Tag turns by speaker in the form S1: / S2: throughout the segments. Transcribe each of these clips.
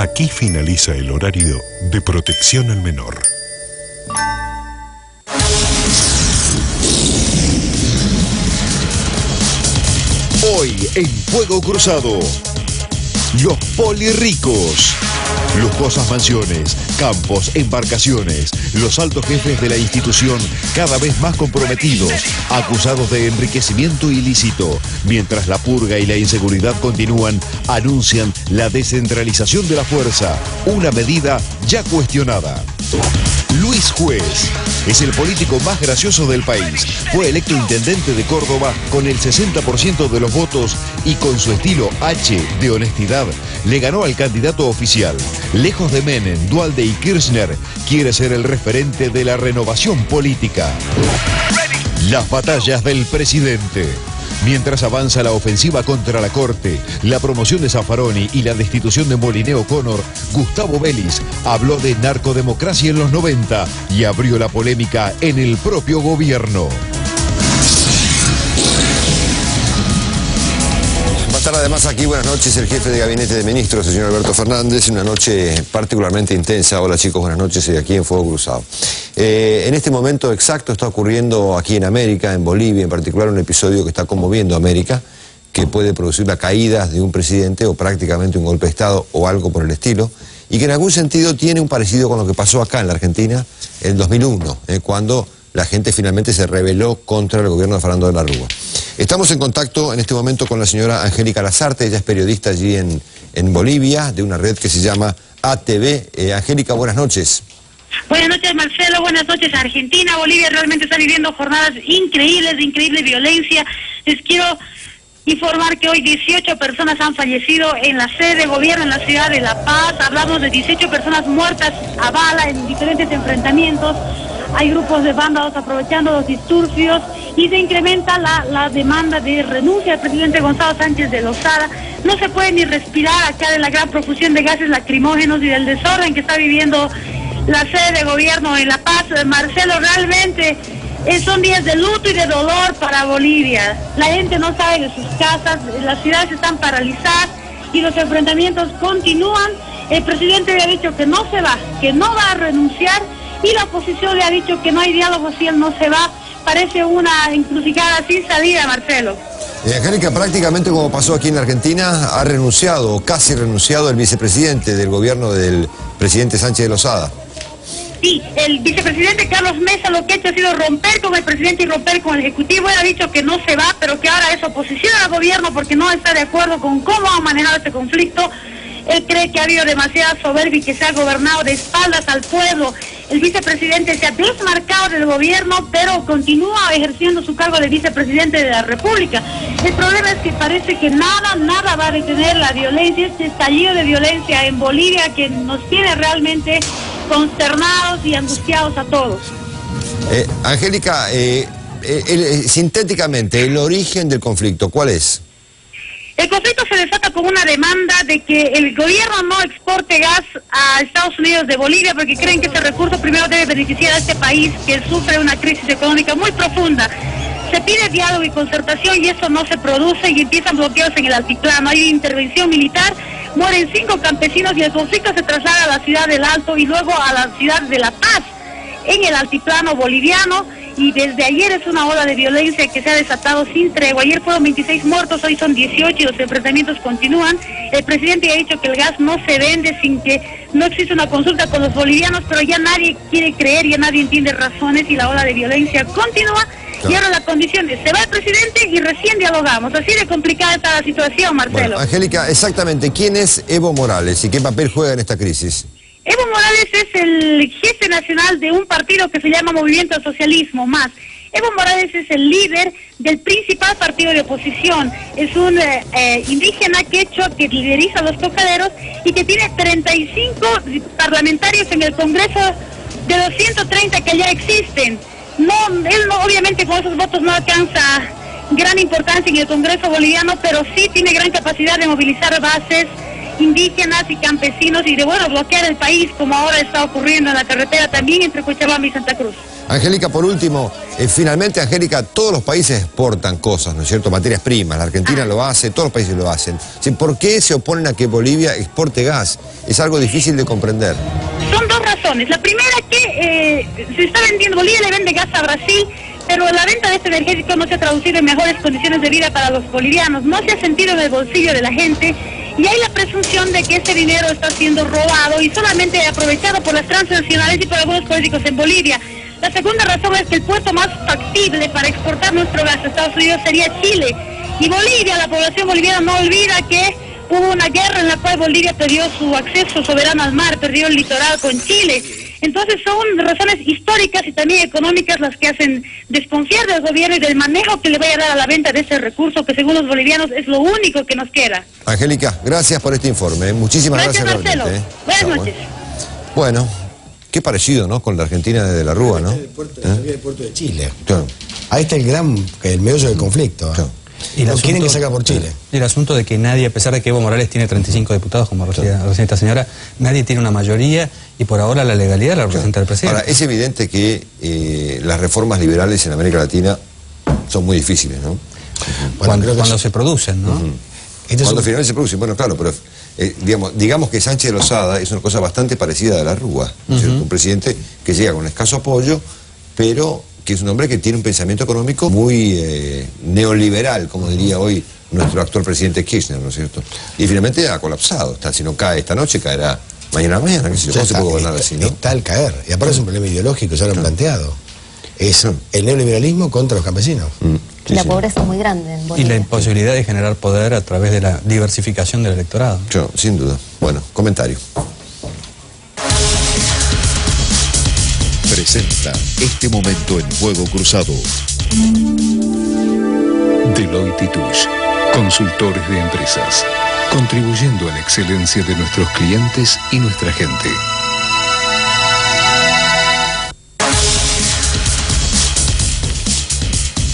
S1: Aquí finaliza el horario de protección al menor.
S2: Hoy en Fuego Cruzado, los polirricos. Lujosas mansiones, campos, embarcaciones, los altos jefes de la institución cada vez más comprometidos, acusados de enriquecimiento ilícito, mientras la purga y la inseguridad continúan, anuncian la descentralización de la fuerza, una medida ya cuestionada. Juez es el político más gracioso del país. Fue electo intendente de Córdoba con el 60% de los votos y con su estilo H de honestidad le ganó al candidato oficial. Lejos de Menem, Dualde y Kirchner, quiere ser el referente de la renovación política. Las batallas del presidente. Mientras avanza la ofensiva contra la Corte, la promoción de Zaffaroni y la destitución de Molineo Connor, Gustavo Vélez habló de narcodemocracia en los 90 y abrió la polémica en el propio gobierno.
S3: Va a estar además aquí, buenas noches, el jefe de gabinete de ministros, el señor Alberto Fernández, una noche particularmente intensa. Hola chicos, buenas noches, aquí en Fuego Cruzado. Eh, en este momento exacto está ocurriendo aquí en América, en Bolivia en particular, un episodio que está conmoviendo a América, que puede producir la caída de un presidente o prácticamente un golpe de Estado o algo por el estilo, y que en algún sentido tiene un parecido con lo que pasó acá en la Argentina en 2001, eh, cuando la gente finalmente se rebeló contra el gobierno de Fernando de la Rúa. Estamos en contacto en este momento con la señora Angélica Lazarte, ella es periodista allí en, en Bolivia, de una red que se llama ATV. Eh, Angélica, buenas noches.
S4: Buenas noches, Marcelo. Buenas noches, Argentina. Bolivia realmente está viviendo jornadas increíbles, de increíble violencia. Les quiero informar que hoy 18 personas han fallecido en la sede de gobierno en la ciudad de La Paz. Hablamos de 18 personas muertas a bala en diferentes enfrentamientos. Hay grupos de vándalos aprovechando los disturbios y se incrementa la, la demanda de renuncia del presidente Gonzalo Sánchez de Lozada. No se puede ni respirar acá de la gran profusión de gases lacrimógenos y del desorden que está viviendo la sede de gobierno en La Paz. Marcelo, realmente eh, son días de luto y de dolor para Bolivia. La gente no sale de sus casas, las ciudades están paralizadas y los enfrentamientos continúan. El presidente le ha dicho que no se va, que no va a renunciar y la oposición le ha dicho que no hay diálogo si él no se va. Parece una encrucijada sin salida, Marcelo.
S3: Eh, Angélica, prácticamente como pasó aquí en Argentina, ha renunciado o casi renunciado el vicepresidente del gobierno del presidente Sánchez de Lozada.
S4: Sí, el vicepresidente Carlos Mesa lo que ha hecho ha sido romper con el presidente y romper con el Ejecutivo. Él ha dicho que no se va, pero que ahora es oposición al gobierno porque no está de acuerdo con cómo ha manejado este conflicto. Él cree que ha habido demasiada soberbia y que se ha gobernado de espaldas al pueblo. El vicepresidente se ha desmarcado del gobierno, pero continúa ejerciendo su cargo de vicepresidente de la República. El problema es que parece que nada, nada va a detener la violencia, este estallido de violencia en Bolivia que nos tiene realmente consternados y angustiados a todos.
S3: Eh, Angélica, eh, eh, eh, sintéticamente, el origen del conflicto, ¿cuál es?
S4: El conflicto se desata con una demanda de que el gobierno no exporte gas a Estados Unidos de Bolivia porque creen que ese recurso primero debe beneficiar a este país que sufre una crisis económica muy profunda. Se pide diálogo y concertación y eso no se produce y empiezan bloqueos en el altiplano. Hay intervención militar, mueren cinco campesinos y el conflicto se traslada a la ciudad del Alto y luego a la ciudad de La Paz en el altiplano boliviano y desde ayer es una ola de violencia que se ha desatado sin tregua. Ayer fueron 26 muertos, hoy son 18 y los enfrentamientos continúan. El presidente ha dicho que el gas no se vende sin que no existe una consulta con los bolivianos, pero ya nadie quiere creer, ya nadie entiende razones y la ola de violencia continúa. Y ahora la condición es, se va el presidente y recién dialogamos. Así de complicada está la situación, Marcelo.
S3: Bueno, Angélica, exactamente, ¿quién es Evo Morales y qué papel juega en esta crisis?
S4: Evo Morales es el jefe nacional de un partido que se llama Movimiento Socialismo Más. Evo Morales es el líder del principal partido de oposición. Es un eh, eh, indígena quechua que lideriza los tocaderos y que tiene 35 parlamentarios en el Congreso de los 130 que ya existen. No, él no, obviamente con esos votos no alcanza gran importancia en el Congreso boliviano, pero sí tiene gran capacidad de movilizar bases indígenas y campesinos y de bueno bloquear el país como ahora está ocurriendo en la carretera también entre Cochabamba y Santa Cruz.
S3: Angélica, por último, eh, finalmente, Angélica, todos los países exportan cosas, ¿no es cierto? Materias primas, la Argentina lo hace, todos los países lo hacen. ¿Por qué se oponen a que Bolivia exporte gas? Es algo difícil de comprender.
S4: La primera que eh, se está vendiendo, Bolivia le vende gas a Brasil, pero la venta de este energético no se ha traducido en mejores condiciones de vida para los bolivianos, no se ha sentido en el bolsillo de la gente y hay la presunción de que ese dinero está siendo robado y solamente aprovechado por las transnacionales y por algunos políticos en Bolivia. La segunda razón es que el puerto más factible para exportar nuestro gas a Estados Unidos sería Chile. Y Bolivia, la población boliviana no olvida que hubo una guerra en la cual Bolivia perdió su acceso soberano al mar, perdió el litoral con Chile. Entonces son razones históricas y también económicas las que hacen desconfiar del gobierno y del manejo que le vaya a dar a la venta de ese recurso que según los bolivianos es lo único que nos queda.
S3: Angélica, gracias por este informe. Muchísimas gracias.
S4: Gracias Marcelo. ¿eh? Buenas noches. ¿eh?
S3: Bueno, qué parecido, ¿no? Con la Argentina de la Rúa, ¿no? El
S5: puerto, ¿Eh? puerto de Chile. Ahí está el gran, el meollo del conflicto. Y no quieren que salga por Chile.
S6: El asunto de que nadie, a pesar de que Evo Morales tiene 35 diputados, como decía esta señora, nadie tiene una mayoría y por ahora la legalidad la representa el presidente.
S3: Ahora, es evidente que eh, las reformas liberales en América Latina son muy difíciles, ¿no?
S6: cuando, se producen, ¿no?
S3: Cuando finalmente se producen, bueno, claro, pero eh, digamos, digamos que Sánchez de Lozada es una cosa bastante parecida a la Rúa, un presidente que llega con escaso apoyo, pero que es un hombre que tiene un pensamiento económico muy eh, neoliberal, como diría hoy nuestro actual presidente Kirchner, ¿no es cierto? Y finalmente ha colapsado. Está, si no cae esta noche, caerá mañana mañana. ¿Qué se puede gobernar así, no?
S5: Está al caer. Y aparte es un problema ideológico, ya lo han planteado. Es el neoliberalismo contra los campesinos.
S7: Mm, y la pobreza es muy grande en Bolivia.
S6: Y la imposibilidad de generar poder a través de la diversificación del electorado.
S3: Yo, sin duda. Bueno, comentario.
S2: Presenta este momento en Fuego Cruzado.
S1: Deloitte Touche, consultores de empresas, contribuyendo a la excelencia de nuestros clientes y nuestra gente.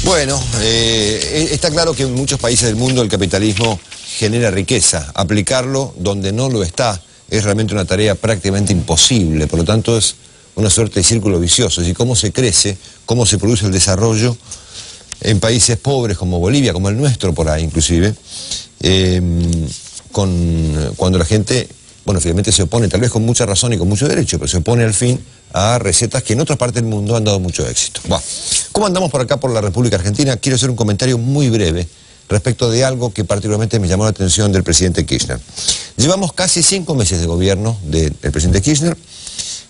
S3: Bueno, eh, está claro que en muchos países del mundo el capitalismo genera riqueza. Aplicarlo donde no lo está es realmente una tarea prácticamente imposible. Por lo tanto, es una suerte de círculo vicioso, decir, cómo se crece, cómo se produce el desarrollo en países pobres como Bolivia, como el nuestro por ahí inclusive, em, con, cuando la gente, bueno, finalmente se opone, tal vez con mucha razón y con mucho derecho, pero se opone al fin a recetas que en otras partes del mundo han dado mucho éxito. Bueno, ¿Cómo andamos por acá por la República Argentina? Quiero hacer un comentario muy breve respecto de algo que particularmente me llamó la atención del presidente Kirchner. Llevamos casi cinco meses de gobierno del presidente Kirchner,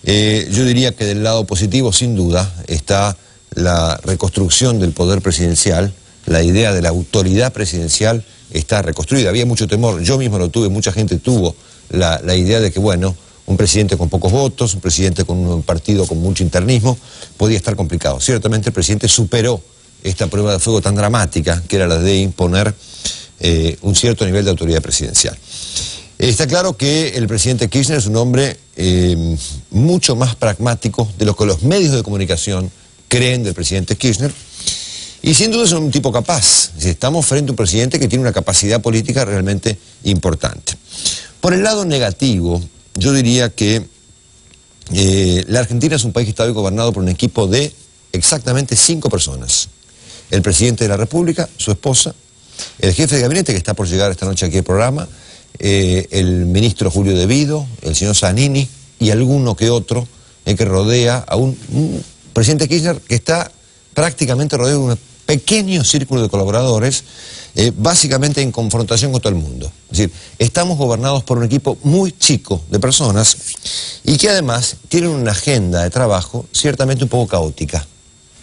S3: eh, yo diría que del lado positivo, sin duda, está la reconstrucción del poder presidencial, la idea de la autoridad presidencial está reconstruida. Había mucho temor, yo mismo lo tuve, mucha gente tuvo la, idea de que, bueno, un presidente con pocos votos, un presidente con un partido con mucho internismo, podía estar complicado. Ciertamente el presidente superó esta prueba de fuego tan dramática, que era la de imponer eh, un cierto nivel de autoridad presidencial. Está claro que el presidente Kirchner es un hombre eh, mucho más pragmático de lo que los medios de comunicación creen del presidente Kirchner. Y sin duda es un tipo capaz. Estamos frente a un presidente que tiene una capacidad política realmente importante. Por el lado negativo, yo diría que eh, la Argentina es un país que está gobernado por un equipo de exactamente cinco personas. El presidente de la República, su esposa, el jefe de gabinete que está por llegar esta noche aquí al programa, eh, el ministro Julio Devido, el señor Zanini y alguno que otro eh, que rodea a un, presidente Kirchner que está prácticamente rodeado de un pequeño círculo de colaboradores, eh, básicamente en confrontación con todo el mundo. Es decir, estamos gobernados por un equipo muy chico de personas y que además tienen una agenda de trabajo ciertamente un poco caótica.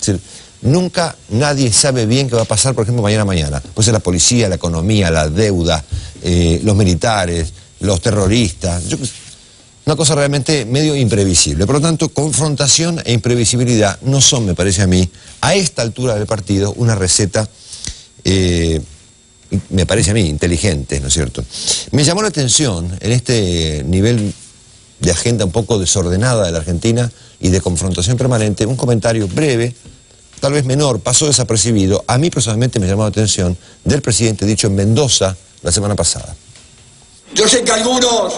S3: Es decir, Nunca nadie sabe bien qué va a pasar, por ejemplo, mañana mañana. Pues es la policía, la economía, la deuda, eh, los militares, los terroristas. una cosa realmente medio imprevisible. Por lo tanto, confrontación e imprevisibilidad no son, me parece a mí, a esta altura del partido, una receta, eh, me parece a mí, inteligente, ¿no es cierto? Me llamó la atención en este nivel de agenda un poco desordenada de la Argentina y de confrontación permanente, un comentario breve tal vez menor, pasó desapercibido, a mí personalmente me llamó la atención del presidente dicho en Mendoza la semana pasada.
S8: Yo sé que algunos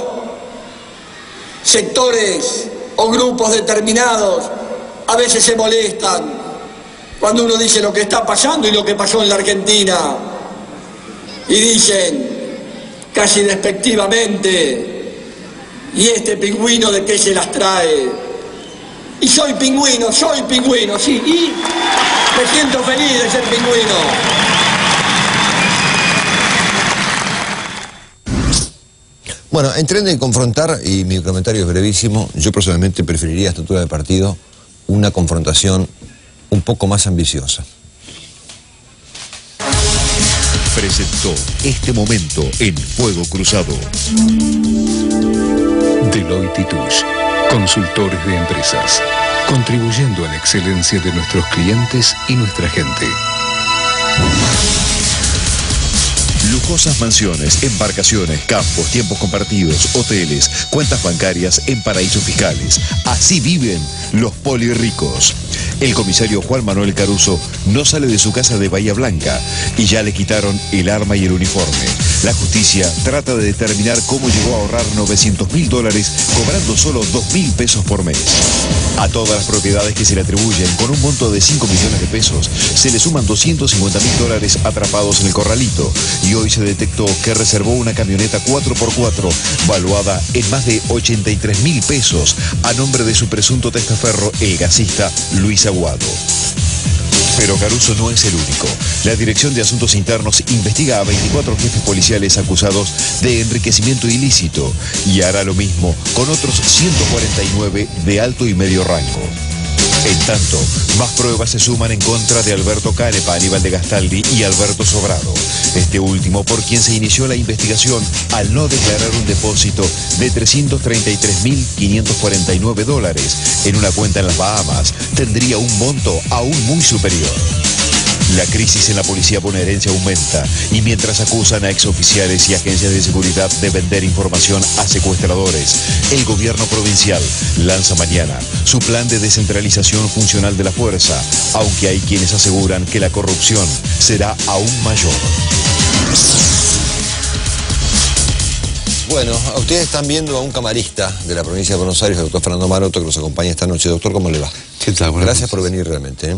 S8: sectores o grupos determinados a veces se molestan cuando uno dice lo que está pasando y lo que pasó en la Argentina. Y dicen, casi despectivamente, ¿y este pingüino de qué se las trae? Y soy pingüino, soy pingüino, sí, y me siento feliz de ser pingüino.
S3: Bueno, en tren de confrontar, y mi comentario es brevísimo, yo personalmente preferiría a esta altura de partido una confrontación un poco más ambiciosa.
S2: Presentó este momento en Fuego Cruzado.
S1: Deloitte y Touche, consultores de empresas, contribuyendo a la excelencia de nuestros clientes y nuestra gente.
S2: Lujosas mansiones, embarcaciones, campos, tiempos compartidos, hoteles, cuentas bancarias en paraísos fiscales. Así viven los polirricos. El comisario Juan Manuel Caruso no sale de su casa de Bahía Blanca y ya le quitaron el arma y el uniforme. La justicia trata de determinar cómo llegó a ahorrar 900 mil dólares cobrando solo 2 mil pesos por mes. A todas las propiedades que se le atribuyen con un monto de 5 millones de pesos se le suman 250 mil dólares atrapados en el corralito y hoy se detectó que reservó una camioneta 4x4 valuada en más de 83 mil pesos a nombre de su presunto testaferro, el gasista Luis Aguado. Pero Caruso no es el único. La Dirección de Asuntos Internos investiga a 24 jefes policiales acusados de enriquecimiento ilícito y hará lo mismo con otros 149 de alto y medio rango. En tanto, más pruebas se suman en contra de Alberto Canepa, Aníbal de Gastaldi y Alberto Sobrado. Este último por quien se inició la investigación al no declarar un depósito de 333.549 dólares en una cuenta en las Bahamas, tendría un monto aún muy superior. La crisis en la policía bonaerense aumenta y mientras acusan a exoficiales y agencias de seguridad de vender información a secuestradores, el gobierno provincial lanza mañana su plan de descentralización funcional de la fuerza, aunque hay quienes aseguran que la corrupción será aún mayor.
S3: Bueno, ustedes están viendo a un camarista de la provincia de Buenos Aires, el doctor Fernando Maroto, que nos acompaña esta noche. Doctor, ¿cómo le va?
S9: ¿Qué tal?
S3: Gracias por venir realmente. ¿eh?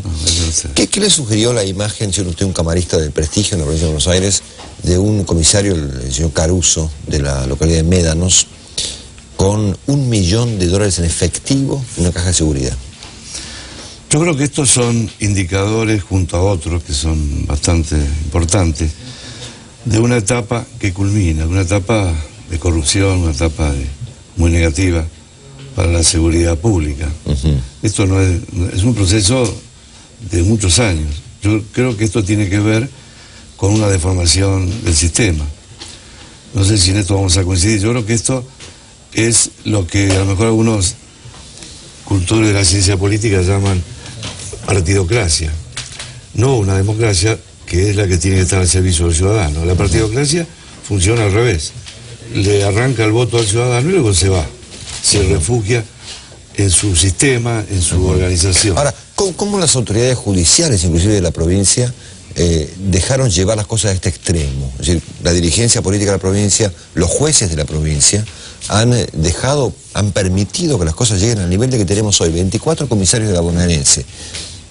S3: ¿Qué, ¿Qué, le sugirió la imagen, siendo usted un camarista de prestigio en la provincia de Buenos Aires, de un comisario, el señor Caruso, de la localidad de Médanos, con un millón de dólares en efectivo en una caja de seguridad?
S9: Yo creo que estos son indicadores, junto a otros que son bastante importantes, de una etapa que culmina, una etapa de corrupción, una etapa de, muy negativa para la seguridad pública. Esto no es, es un proceso de muchos años. Yo creo que esto tiene que ver con una deformación del sistema. No sé si en esto vamos a coincidir. Yo creo que esto es lo que a lo mejor algunos cultores de la ciencia política llaman partidocracia. No una democracia que es la que tiene que estar al servicio del ciudadano. La partidocracia funciona al revés le arranca el voto al ciudadano y luego se va. Se refugia en su sistema, en su organización.
S3: Ahora, ¿cómo, las autoridades judiciales, inclusive de la provincia, eh, dejaron llevar las cosas a este extremo? Es decir, la dirigencia política de la provincia, los jueces de la provincia, han eh, dejado, han permitido que las cosas lleguen al nivel de que tenemos hoy. 24 comisarios de la bonaerense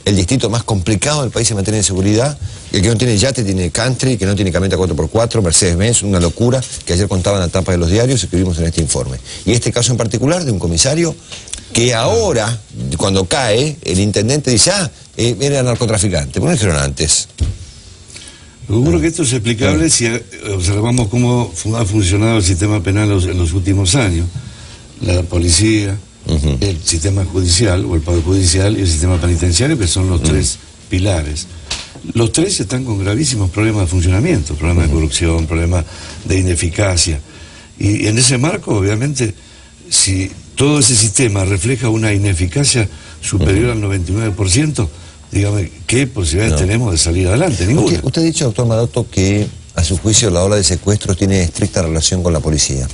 S3: el distrito más complicado del país en materia de seguridad. El que no tiene yate tiene country, que no tiene camioneta 4x4, Mercedes-Benz, una locura que ayer contaban la tapa de los diarios y escribimos en este informe. Y este caso en particular de un comisario que ahora, cuando cae, el intendente dice, ah, eh, era narcotraficante. ¿Por qué no dijeron antes?
S9: Bueno que esto es explicable si observamos cómo ha funcionado el sistema penal en los últimos años. La policía, el sistema judicial o el Poder Judicial y el sistema penitenciario, que son los tres pilares. Los tres están con gravísimos problemas de funcionamiento, problemas de corrupción, problemas de ineficacia. Y, en ese marco, obviamente, si todo ese sistema refleja una ineficacia superior al 99%, dígame, ¿qué posibilidades tenemos de salir adelante? Ninguna.
S3: Usted, ha dicho, doctor Maroto, que a su juicio la ola de secuestros tiene estricta relación con la policía.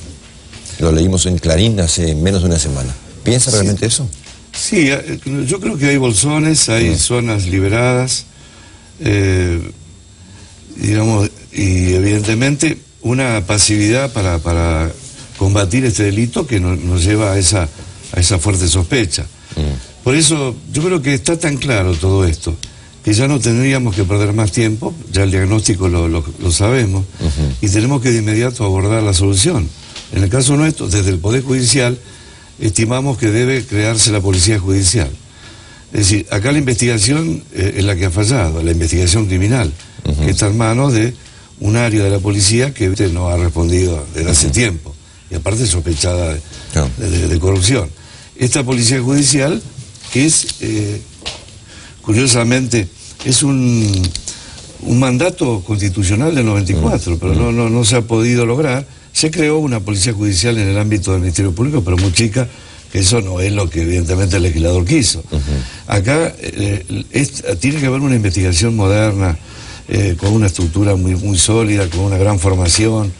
S3: Lo leímos en Clarín hace menos de una semana. ¿Piensa realmente eso?
S9: Sí, eh, yo creo que hay bolsones, hay mm. zonas liberadas, eh, digamos, y evidentemente una pasividad para, combatir este delito que nos, lleva a esa, a esa fuerte sospecha. Mm. Por eso yo creo que está tan claro todo esto, que ya no tendríamos que perder más tiempo, ya el diagnóstico lo, lo- lo sabemos, y tenemos que de inmediato abordar la solución. En el caso nuestro, desde el Poder Judicial, estimamos que debe crearse la Policía Judicial. Es decir, acá la investigación eh, es la que ha fallado, la investigación criminal, que está en manos de un área de la policía que ¿viste? no ha respondido desde hace tiempo, y aparte sospechada de- de corrupción. Esta Policía Judicial, que es, eh, curiosamente, es un, un mandato constitucional del 94, pero no, no, no se ha podido lograr. Se creó una Policía Judicial en el ámbito del Ministerio Público, pero muy chica, que eso no es lo que evidentemente el legislador quiso. Acá eh, es- tiene que haber una investigación moderna, eh, con una estructura muy, muy sólida, con una gran formación,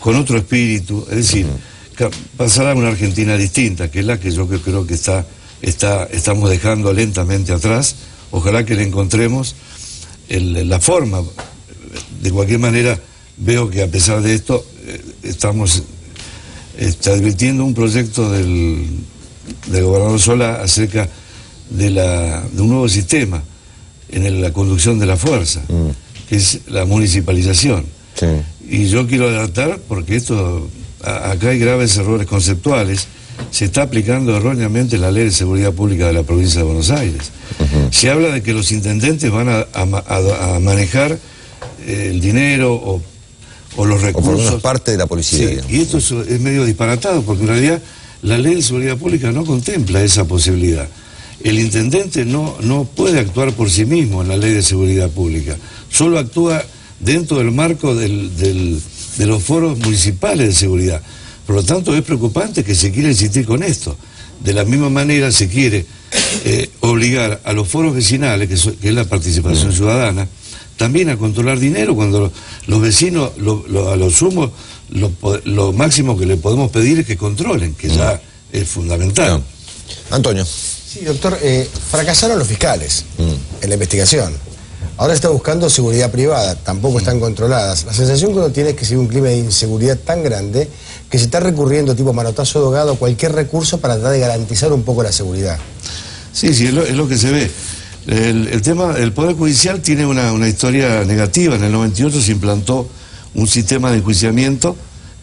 S9: con otro espíritu, es decir, ca- pasar a una Argentina distinta, que es la que yo creo que está, está, estamos dejando lentamente atrás. Ojalá que le encontremos el- la forma. De cualquier manera, veo que a pesar de esto, estamos este, advirtiendo un proyecto del, del gobernador Sola acerca de, la, de un nuevo sistema en la conducción de la fuerza, que es la municipalización.
S3: Sí.
S9: Y yo quiero adelantar, porque esto, a- acá hay graves errores conceptuales, se está aplicando erróneamente la ley de seguridad pública de la provincia de Buenos Aires. Se habla de que los intendentes van a, a ma- a- a manejar eh, el dinero o, o los
S3: O por
S9: recursos.
S3: menos parte de la policía.
S9: Sí, y esto es, es medio disparatado, porque en realidad la ley de seguridad pública no contempla esa posibilidad. El intendente no, no puede actuar por sí mismo en la ley de seguridad pública, solo actúa dentro del marco del- del- de los foros municipales de seguridad. Por lo tanto, es preocupante que se quiera insistir con esto. De la misma manera se quiere eh, obligar a los foros vecinales, que, so- que es la participación ciudadana, también a controlar dinero cuando lo- los vecinos, lo- lo- a lo sumo, lo, lo máximo que le podemos pedir es que controlen, que ya es fundamental.
S3: Antonio.
S5: Sí, doctor, eh, fracasaron los fiscales en la investigación. Ahora está buscando seguridad privada, tampoco están controladas. La sensación que uno tiene es que si hay un clima de inseguridad tan grande que se está recurriendo tipo manotazo de ahogado a cualquier recurso para tratar de garantizar un poco la seguridad.
S9: Sí, sí, es lo, es lo que se ve. El, tema, el Poder Judicial tiene una, una historia negativa. En el 98 se implantó un sistema de enjuiciamiento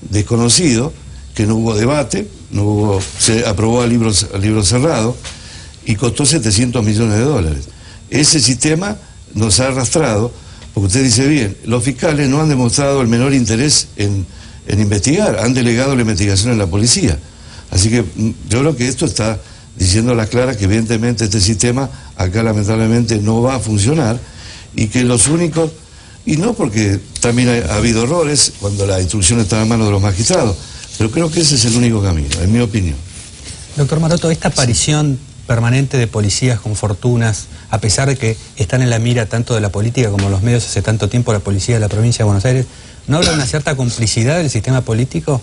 S9: desconocido, que no hubo debate, no hubo, se aprobó a libro, a cerrado y costó 700 millones de dólares. Ese sistema nos ha arrastrado, porque usted dice bien, los fiscales no han demostrado el menor interés en, en investigar, han delegado la investigación en la policía. Así que mm, yo creo que esto está diciendo a la clara que evidentemente este sistema acá lamentablemente no va a funcionar y que los únicos, y no porque también ha, ha habido errores cuando la instrucción está en manos de los magistrados, pero creo que ese es el único camino, en mi opinión.
S6: Doctor Maroto, esta aparición permanente de policías con fortunas, a pesar de que están en la mira tanto de la política como los medios hace tanto tiempo, la policía de la provincia de Buenos Aires, ¿no habla de una cierta complicidad del sistema político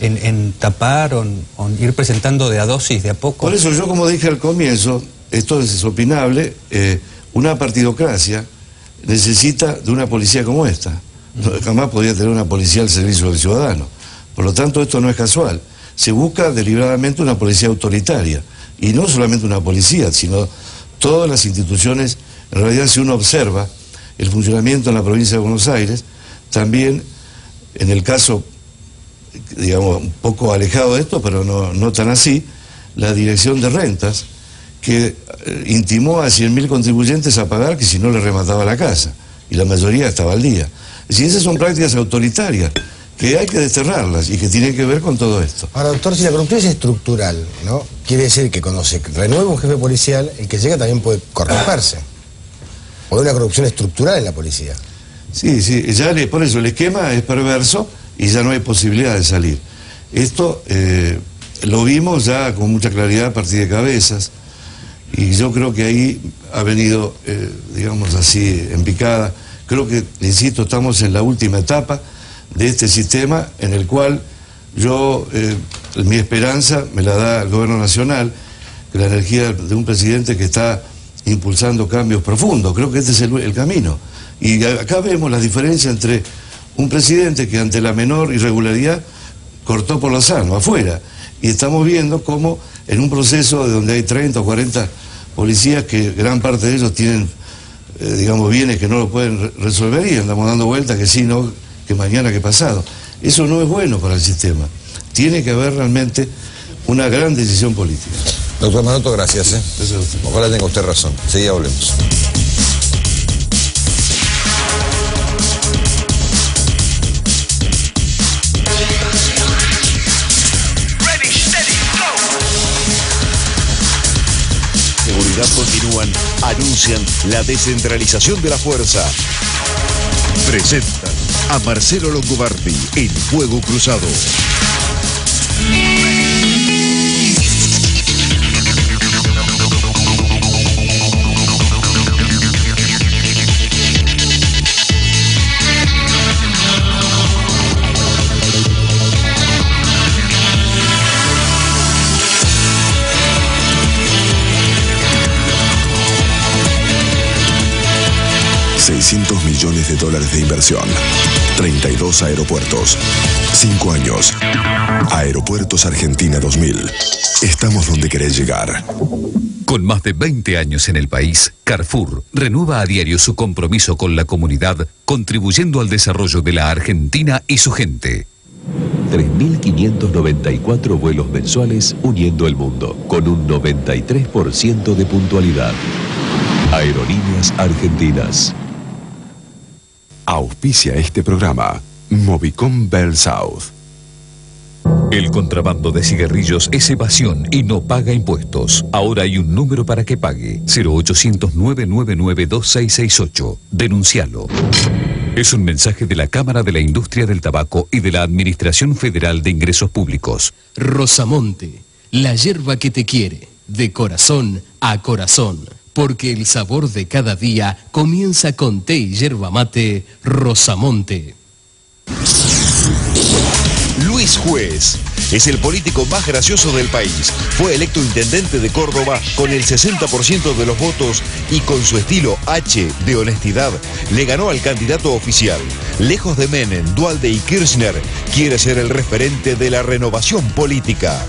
S6: en, tapar o en, ir presentando de a dosis, de a poco?
S9: Por eso yo, como dije al comienzo, esto es opinable, eh, una partidocracia necesita de una policía como esta. Jamás podría tener una policía al servicio del ciudadano. Por lo tanto, esto no es casual. Se busca deliberadamente una policía autoritaria. Y no solamente una policía, sino todas las instituciones. En realidad, si uno observa el funcionamiento en la provincia de Buenos Aires, también en el caso digamos, un poco alejado de esto, pero no, no tan así, la Dirección de Rentas, que eh, intimó a 100.000 contribuyentes a pagar que si no le remataba la casa, y la mayoría estaba al día. Decir, esas son prácticas autoritarias, que hay que desterrarlas y que tienen que ver con todo esto.
S5: Ahora, doctor, si la corrupción es estructural, ¿no? Quiere decir que cuando se renueva un jefe policial, el que llega también puede corromperse. O hay una corrupción estructural en la policía.
S9: Sí, sí, ya le, por eso el esquema es perverso y ya no hay posibilidad de salir. Esto eh, lo vimos ya con mucha claridad a partir de cabezas y yo creo que ahí ha venido, eh, digamos así, en picada. Creo que, insisto, estamos en la última etapa de este sistema en el cual yo, eh, mi esperanza me la da el gobierno nacional, la energía de un presidente que está impulsando cambios profundos. Creo que este es el, camino. Y acá vemos la diferencia entre un presidente que ante la menor irregularidad cortó por lo sano, afuera, Y estamos viendo cómo en un proceso de donde hay 30 o 40 policías que gran parte de ellos tienen, eh, digamos, bienes que no lo pueden resolver y andamos dando vueltas que sí, no, que mañana, que pasado. Eso no es bueno para el sistema. Tiene que haber realmente una gran decisión política.
S3: Doctor Manoto, gracias. ¿eh? Ojalá tenga usted razón. Seguida volvemos.
S2: Anuncian la descentralización de la fuerza. Presentan a Marcelo Longobardi en Fuego Cruzado. 600 millones de dólares de inversión. 32 aeropuertos. 5 años. Aeropuertos Argentina 2000. Estamos donde querés llegar.
S1: Con más de 20 años en el país, Carrefour renueva a diario su compromiso con la comunidad, contribuyendo al desarrollo de la Argentina y su gente.
S10: 3.594 vuelos mensuales uniendo el mundo, con un 93% de puntualidad. Aerolíneas Argentinas.
S2: Auspicia este programa Movicon Bell South.
S1: El contrabando de cigarrillos es evasión y no paga impuestos. Ahora hay un número para que pague. 0800 999 2668. Denuncialo. Es un mensaje de la Cámara de la Industria del Tabaco y de la Administración Federal de Ingresos Públicos.
S11: Rosamonte, la hierba que te quiere, de corazón a corazón porque el sabor de cada día comienza con té y yerba mate Rosamonte.
S2: Luis Juez es el político más gracioso del país. Fue electo intendente de Córdoba con el 60% de los votos y con su estilo H de honestidad le ganó al candidato oficial. Lejos de Menem, Dualde y Kirchner, quiere ser el referente de la renovación política.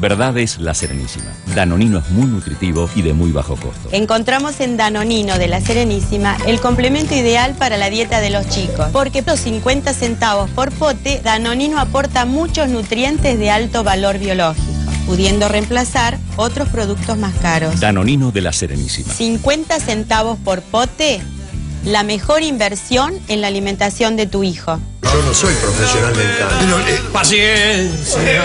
S12: Verdad es La Serenísima. Danonino es muy nutritivo y de muy bajo costo.
S13: Encontramos en Danonino de La Serenísima el complemento ideal para la dieta de los chicos. Porque por 50 centavos por pote, Danonino aporta muchos nutrientes de alto valor biológico pudiendo reemplazar otros productos más caros.
S12: Danonino de la Serenísima.
S13: 50 centavos por pote, la mejor inversión en la alimentación de tu hijo.
S14: Yo no soy profesional del canto.
S15: Eh, paciencia.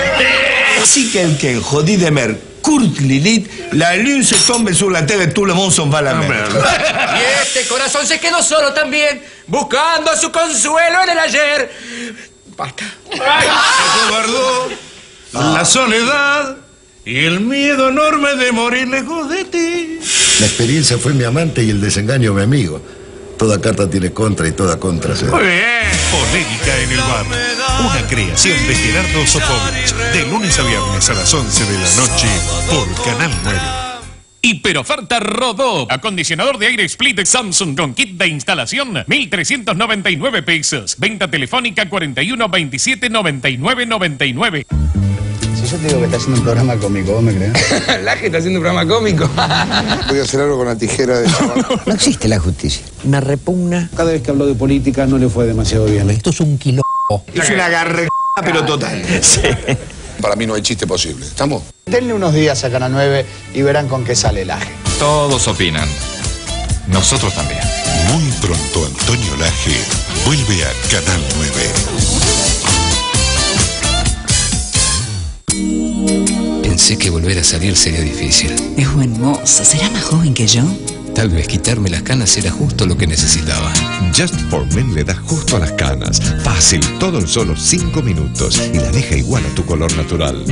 S14: Así que que jodí de mer Kurt Lilith, la lune se tombe sur la de tout le monde s'en va la mer.
S15: Y este corazón se quedó solo también, buscando su consuelo en el ayer. Basta.
S16: Se guardó la soledad y el miedo enorme de morir lejos de ti.
S17: La experiencia fue mi amante y el desengaño mi amigo. Toda carta tiene contra y toda contra se da.
S16: Muy bien. Polémica en el bar. Una creación de Gerardo Sofovich. De lunes a viernes a las 11 de la noche por Canal 9.
S18: Hiperoferta Rodó. Acondicionador de aire split de Samsung con kit de instalación, 1.399 pesos. Venta telefónica 41 27 99 99.
S19: Si yo te digo que está haciendo un programa cómico, ¿vos me crees?
S15: Laje está haciendo un programa cómico.
S19: Voy a hacer algo con la tijera de
S20: No existe la justicia. Me repugna.
S19: Cada vez que habló de política no le fue demasiado bien.
S20: Esto es un quilombo.
S14: Es una garre pero total.
S20: Sí.
S21: Para mí no hay chiste posible. ¿Estamos?
S19: Denle unos días a Canal 9 y verán con qué sale el aje.
S22: Todos opinan. Nosotros también.
S2: Muy pronto Antonio Laje vuelve a Canal
S23: 9. Pensé que volver a salir sería difícil.
S24: Es buen mozo. ¿Será más joven que yo?
S23: Tal vez quitarme las canas era justo lo que necesitaba.
S2: Just for Men le da justo a las canas. Fácil, todo en solo 5 minutos. Y la deja igual a tu color natural.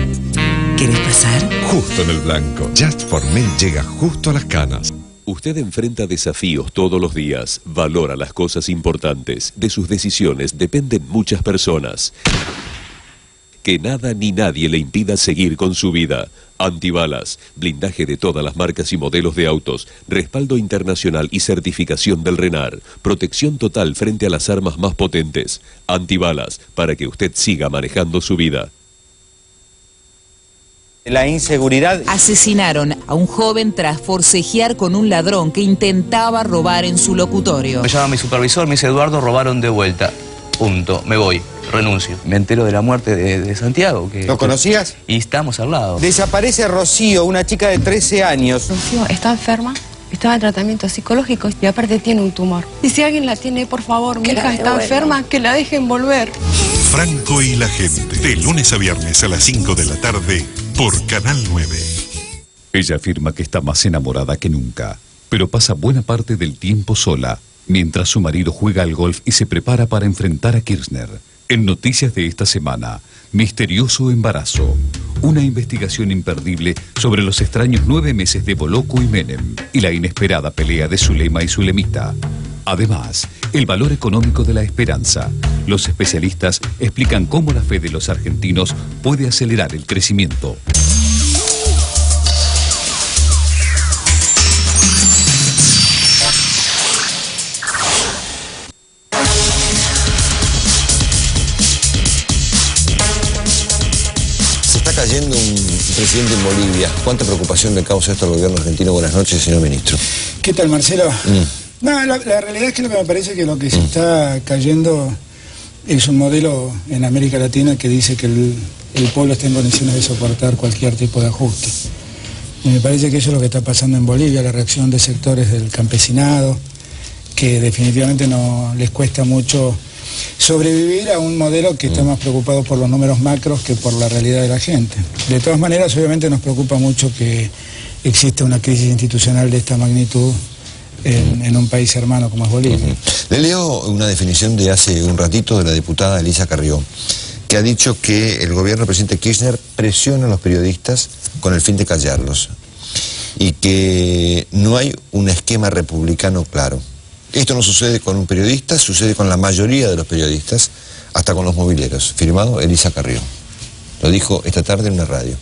S24: ¿Querés pasar?
S2: Justo en el blanco. Just for Men llega justo a las canas.
S10: Usted enfrenta desafíos todos los días, valora las cosas importantes. De sus decisiones dependen muchas personas. Que nada ni nadie le impida seguir con su vida. Antibalas, blindaje de todas las marcas y modelos de autos, respaldo internacional y certificación del RENAR, protección total frente a las armas más potentes. Antibalas, para que usted siga manejando su vida.
S25: La inseguridad.
S26: Asesinaron a un joven tras forcejear con un ladrón que intentaba robar en su locutorio.
S25: Me llama mi supervisor, me dice Eduardo, robaron de vuelta. Punto, me voy, renuncio. Me entero de la muerte de, de Santiago. Que, ¿Lo conocías? Y estamos al lado. Desaparece Rocío, una chica de 13 años.
S27: Rocío está enferma, estaba en tratamiento psicológico y aparte tiene un tumor. Y si alguien la tiene, por favor, mi hija está enferma, que la dejen volver.
S16: Franco y la gente. De lunes a viernes a las 5 de la tarde por Canal 9.
S1: Ella afirma que está más enamorada que nunca, pero pasa buena parte del tiempo sola, mientras su marido juega al golf y se prepara para enfrentar a Kirchner. En noticias de esta semana, misterioso embarazo, una investigación imperdible sobre los extraños nueve meses de Boloco y Menem y la inesperada pelea de Zulema y Zulemita. Además, el valor económico de la esperanza. Los especialistas explican cómo la fe de los argentinos puede acelerar el crecimiento.
S3: Presidente en Bolivia. ¿Cuánta preocupación le causa esto al gobierno argentino? Buenas noches, señor ministro.
S28: ¿Qué tal, Marcelo?
S3: Mm.
S28: No, la, la realidad es que lo que me parece es que lo que se está cayendo es un modelo en América Latina que dice que el, el pueblo está en condiciones de soportar cualquier tipo de ajuste. Y me parece que eso es lo que está pasando en Bolivia, la reacción de sectores del campesinado, que definitivamente no les cuesta mucho sobrevivir a un modelo que está más preocupado por los números macros que por la realidad de la gente. De todas maneras, obviamente nos preocupa mucho que exista una crisis institucional de esta magnitud en, en un país hermano como es Bolivia.
S3: Le leo una definición de hace un ratito de la diputada Elisa Carrió, que ha dicho que el gobierno del presidente Kirchner presiona a los periodistas con el fin de callarlos y que no hay un esquema republicano claro. Esto no sucede con un periodista, sucede con la mayoría de los periodistas, hasta con los mobileros. Firmado Elisa Carrió. Lo dijo esta tarde en una radio.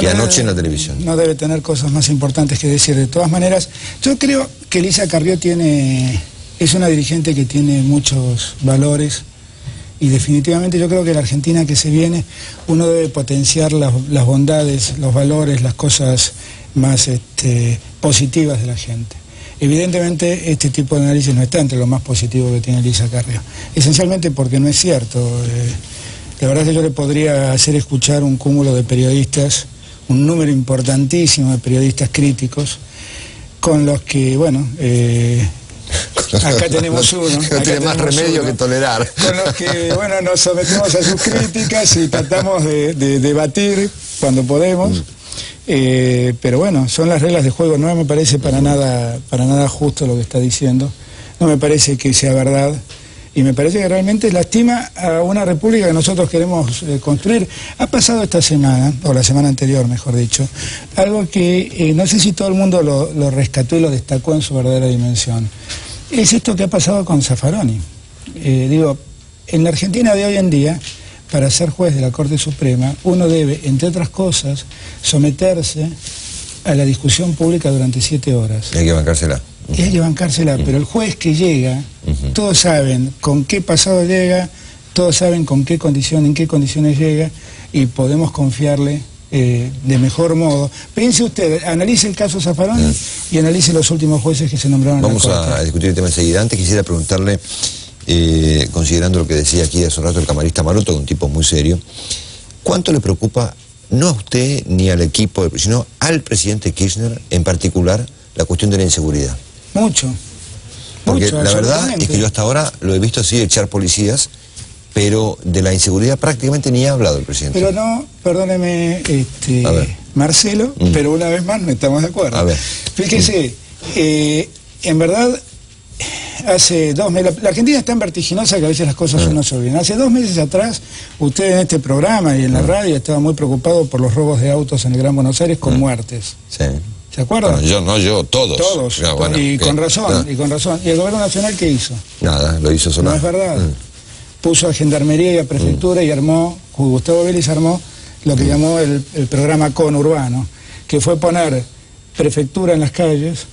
S3: y anoche en la televisión.
S28: No debe tener cosas más importantes que decir. De todas maneras, yo creo que Elisa Carrió tiene, es una dirigente que tiene muchos valores y definitivamente yo creo que la Argentina que se viene, uno debe potenciar las, las bondades, los valores, las cosas más este, positivas de la gente. Evidentemente este tipo de análisis no está entre lo más positivo que tiene Elisa Carrió, esencialmente porque no es cierto. eh, la verdad es que yo le podría hacer escuchar un cúmulo de periodistas, un número importantísimo de periodistas críticos, con los que, bueno, eh, acá tenemos uno.
S3: No
S28: acá
S3: tiene más remedio
S28: uno,
S3: que tolerar.
S28: Con los que, bueno, nos sometemos a sus críticas y tratamos de, de debatir cuando podemos. Eh, pero bueno, son las reglas de juego, no me parece para nada, para nada justo lo que está diciendo, no me parece que sea verdad y me parece que realmente lastima a una república que nosotros queremos eh, construir. Ha pasado esta semana, o la semana anterior mejor dicho, algo que eh, no sé si todo el mundo lo, lo rescató y lo destacó en su verdadera dimensión. Es esto que ha pasado con Zaffaroni. Eh, digo, en la Argentina de hoy en día, para ser juez de la Corte Suprema, uno debe, entre otras cosas, someterse a la discusión pública durante siete horas.
S3: Hay que bancársela.
S28: Y hay que bancársela, pero el juez que llega, todos saben con qué pasado llega, todos saben con qué condición, en qué condiciones llega, y podemos confiarle eh, de mejor modo. Piense usted, analice el caso Zaffaroni y analice los últimos jueces que se nombraron
S3: Vamos
S28: en la Corte.
S3: a discutir el tema enseguida. Antes quisiera preguntarle, eh, considerando lo que decía aquí hace un rato el camarista Maroto, un tipo muy serio, ¿cuánto le preocupa, no a usted ni al equipo, sino al presidente Kirchner en particular, la cuestión de la inseguridad?
S28: Mucho.
S3: Porque
S28: Mucho,
S3: la verdad es que yo hasta ahora lo he visto así echar policías, pero de la inseguridad prácticamente ni ha hablado el presidente.
S28: Pero no, perdóneme, este. Marcelo,
S3: Mm.
S28: pero una vez más no estamos de acuerdo.
S3: A ver.
S28: Fíjese, eh, en verdad, hace dos meses, la, Argentina es tan vertiginosa que a veces las cosas
S3: Mm.
S28: no se olvidan. Hace dos meses atrás, usted en este programa y en la radio estaba muy preocupado por los robos de autos en el Gran Buenos Aires con muertes.
S3: Sí.
S28: ¿Se acuerdan?
S3: yo, no yo, todos.
S28: Todos. y con razón, y con razón. ¿Y el gobierno nacional qué hizo?
S3: Nada, lo hizo solo.
S28: No es verdad. Mm. Puso a Gendarmería y a Prefectura y armó, Gustavo Vélez armó lo que mm. llamó el, programa conurbano, que fue poner prefectura en las calles,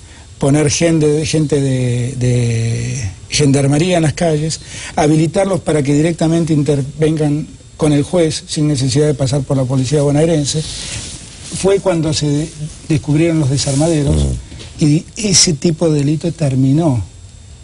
S28: poner gente, gente de, de, gendarmería en las calles, habilitarlos para que directamente intervengan con el juez sin necesidad de pasar por la policía bonaerense, fue cuando se descubrieron los desarmaderos mm. y ese tipo de delito terminó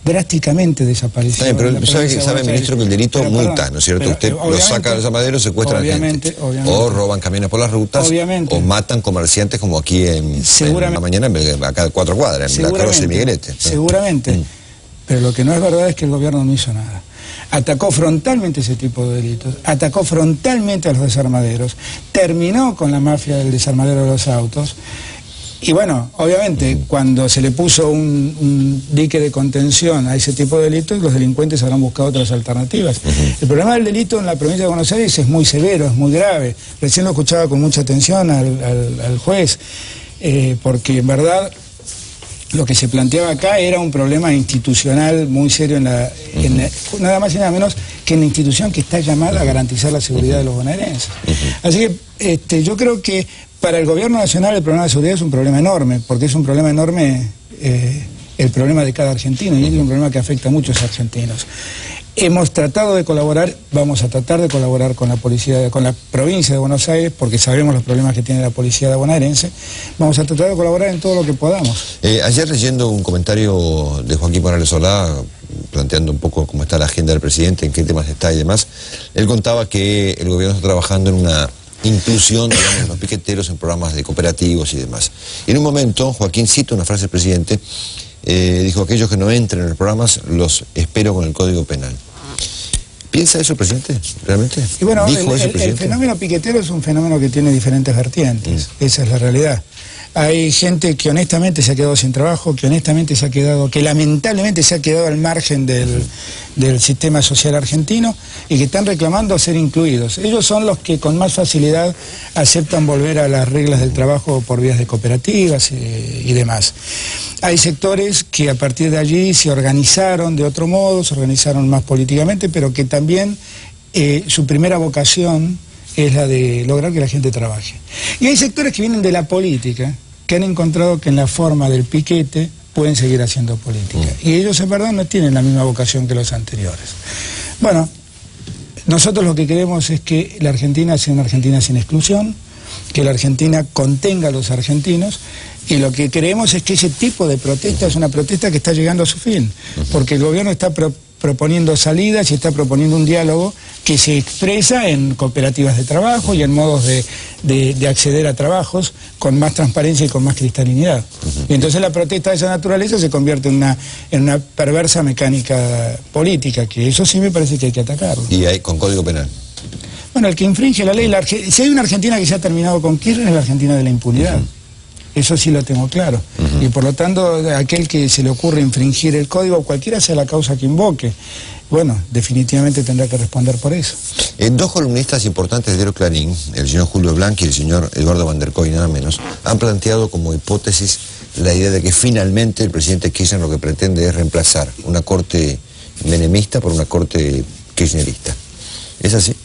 S28: drásticamente desapareció.
S3: pero sabe, ministro, que el delito multa, ¿no es cierto? Usted lo saca del desarmadero, secuestran gente. O roban camiones por las rutas. O matan comerciantes como aquí en, en la mañana, acá de cuatro cuadras, en la Carlos de Miguelete.
S28: Seguramente. Mm. Pero lo que no es verdad es que el gobierno no hizo nada atacó frontalmente ese tipo de delitos, atacó frontalmente a los desarmaderos, terminó con la mafia del desarmadero de los autos. Y bueno, obviamente, cuando se le puso un, dique de contención a ese tipo de delitos, los delincuentes habrán buscado otras alternativas. El problema del delito en la provincia de Buenos Aires es muy severo, es muy grave. Recién lo escuchaba con mucha atención al, juez, eh, porque en verdad lo que se planteaba acá era un problema institucional muy serio en la, nada más y nada menos que en la institución que está llamada a garantizar la seguridad de los bonaerenses. Así que este, yo creo que para el gobierno nacional el problema de seguridad es un problema enorme, porque es un problema enorme eh, el problema de cada argentino y es un problema que afecta a muchos argentinos. Hemos tratado de colaborar, vamos a tratar de colaborar con la policía, con la provincia de Buenos Aires, porque sabemos los problemas que tiene la policía de bonaerense. Vamos a tratar de colaborar en todo lo que podamos.
S3: Eh, ayer leyendo un comentario de Joaquín Morales Solá, planteando un poco cómo está la agenda del presidente, en qué temas está y demás, él contaba que el gobierno está trabajando en una inclusión, digamos, de los piqueteros en programas de cooperativos y demás. Y en un momento, Joaquín cita una frase del presidente, eh, dijo, aquellos que no entren en los programas los espero con el Código Penal. ¿Piensa eso, presidente? ¿Realmente?
S28: Y bueno, el, fenómeno piquetero es un fenómeno que tiene diferentes vertientes, mm. esa es la realidad. Hay gente que honestamente se ha quedado sin trabajo, que honestamente se ha quedado, que lamentablemente se ha quedado al margen del, sistema social argentino y que están reclamando ser incluidos. Ellos son los que con más facilidad aceptan volver a las reglas del trabajo por vías de cooperativas y, demás. Hay sectores que a partir de allí se organizaron de otro modo, se organizaron más políticamente, pero que también eh, su primera vocación es la de lograr que la gente trabaje. Y hay sectores que vienen de la política, que han encontrado que en la forma del piquete pueden seguir haciendo política. Mm. Y ellos en verdad no tienen la misma vocación que los anteriores. Bueno, nosotros lo que queremos es que la Argentina sea una Argentina sin exclusión, que la Argentina contenga a los argentinos y lo que queremos es que ese tipo de protesta es una protesta que está llegando a su fin, porque el gobierno está proponiendo salidas y está proponiendo un diálogo que se expresa en cooperativas de trabajo y en modos de, acceder a trabajos con más transparencia y con más cristalinidad. Y entonces la protesta de esa naturaleza se convierte en una, en una perversa mecánica política, que eso sí me parece que hay que atacarlo.
S3: ¿Y con código penal?
S28: Bueno, el que infringe la ley, si hay una Argentina que se ha terminado con Kirchner es la Argentina de la impunidad. Eso sí lo tengo claro. Y por lo tanto, aquel que se le ocurre infringir el código, cualquiera sea la causa que invoque, bueno, definitivamente tendrá que responder por eso.
S3: Dos columnistas importantes de Clarín, el señor Julio Blanqui y el señor Eduardo Van der nada menos, han planteado como hipótesis la idea de que finalmente el presidente Kirchner lo que pretende es reemplazar una corte menemista por una corte kirchnerista. ¿Es así?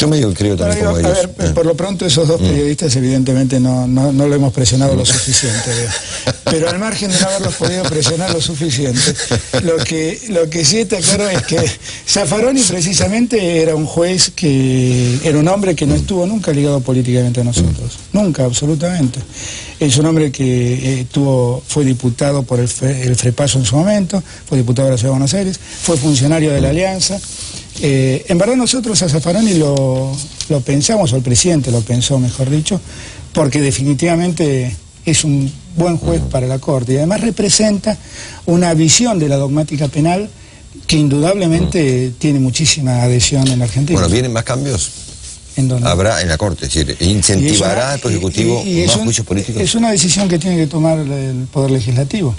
S3: Yo medio creo también como ellos. A ver,
S28: ah. por lo pronto esos dos mm. periodistas evidentemente no, no, lo hemos presionado lo suficiente. Pero al margen de no haberlos podido presionar lo suficiente, lo que, lo que sí está claro es que Zaffaroni precisamente era un juez que era un hombre que no estuvo nunca ligado políticamente a nosotros. Nunca, absolutamente. Es un hombre que eh, tuvo, fue diputado por el, el Frepaso en su momento, fue diputado de la Ciudad de Buenos Aires, fue funcionario de la Alianza. Eh, en verdad nosotros a Zaffaroni lo, lo pensamos, o el presidente lo pensó, mejor dicho, porque definitivamente es un buen juez para la Corte y además representa una visión de la dogmática penal que indudablemente tiene muchísima adhesión en Argentina.
S3: Bueno, ¿vienen más cambios? Habrá en la Corte, es decir, incentivará al Ejecutivo más juicios políticos.
S28: Es una decisión que tiene que tomar el Poder Legislativo,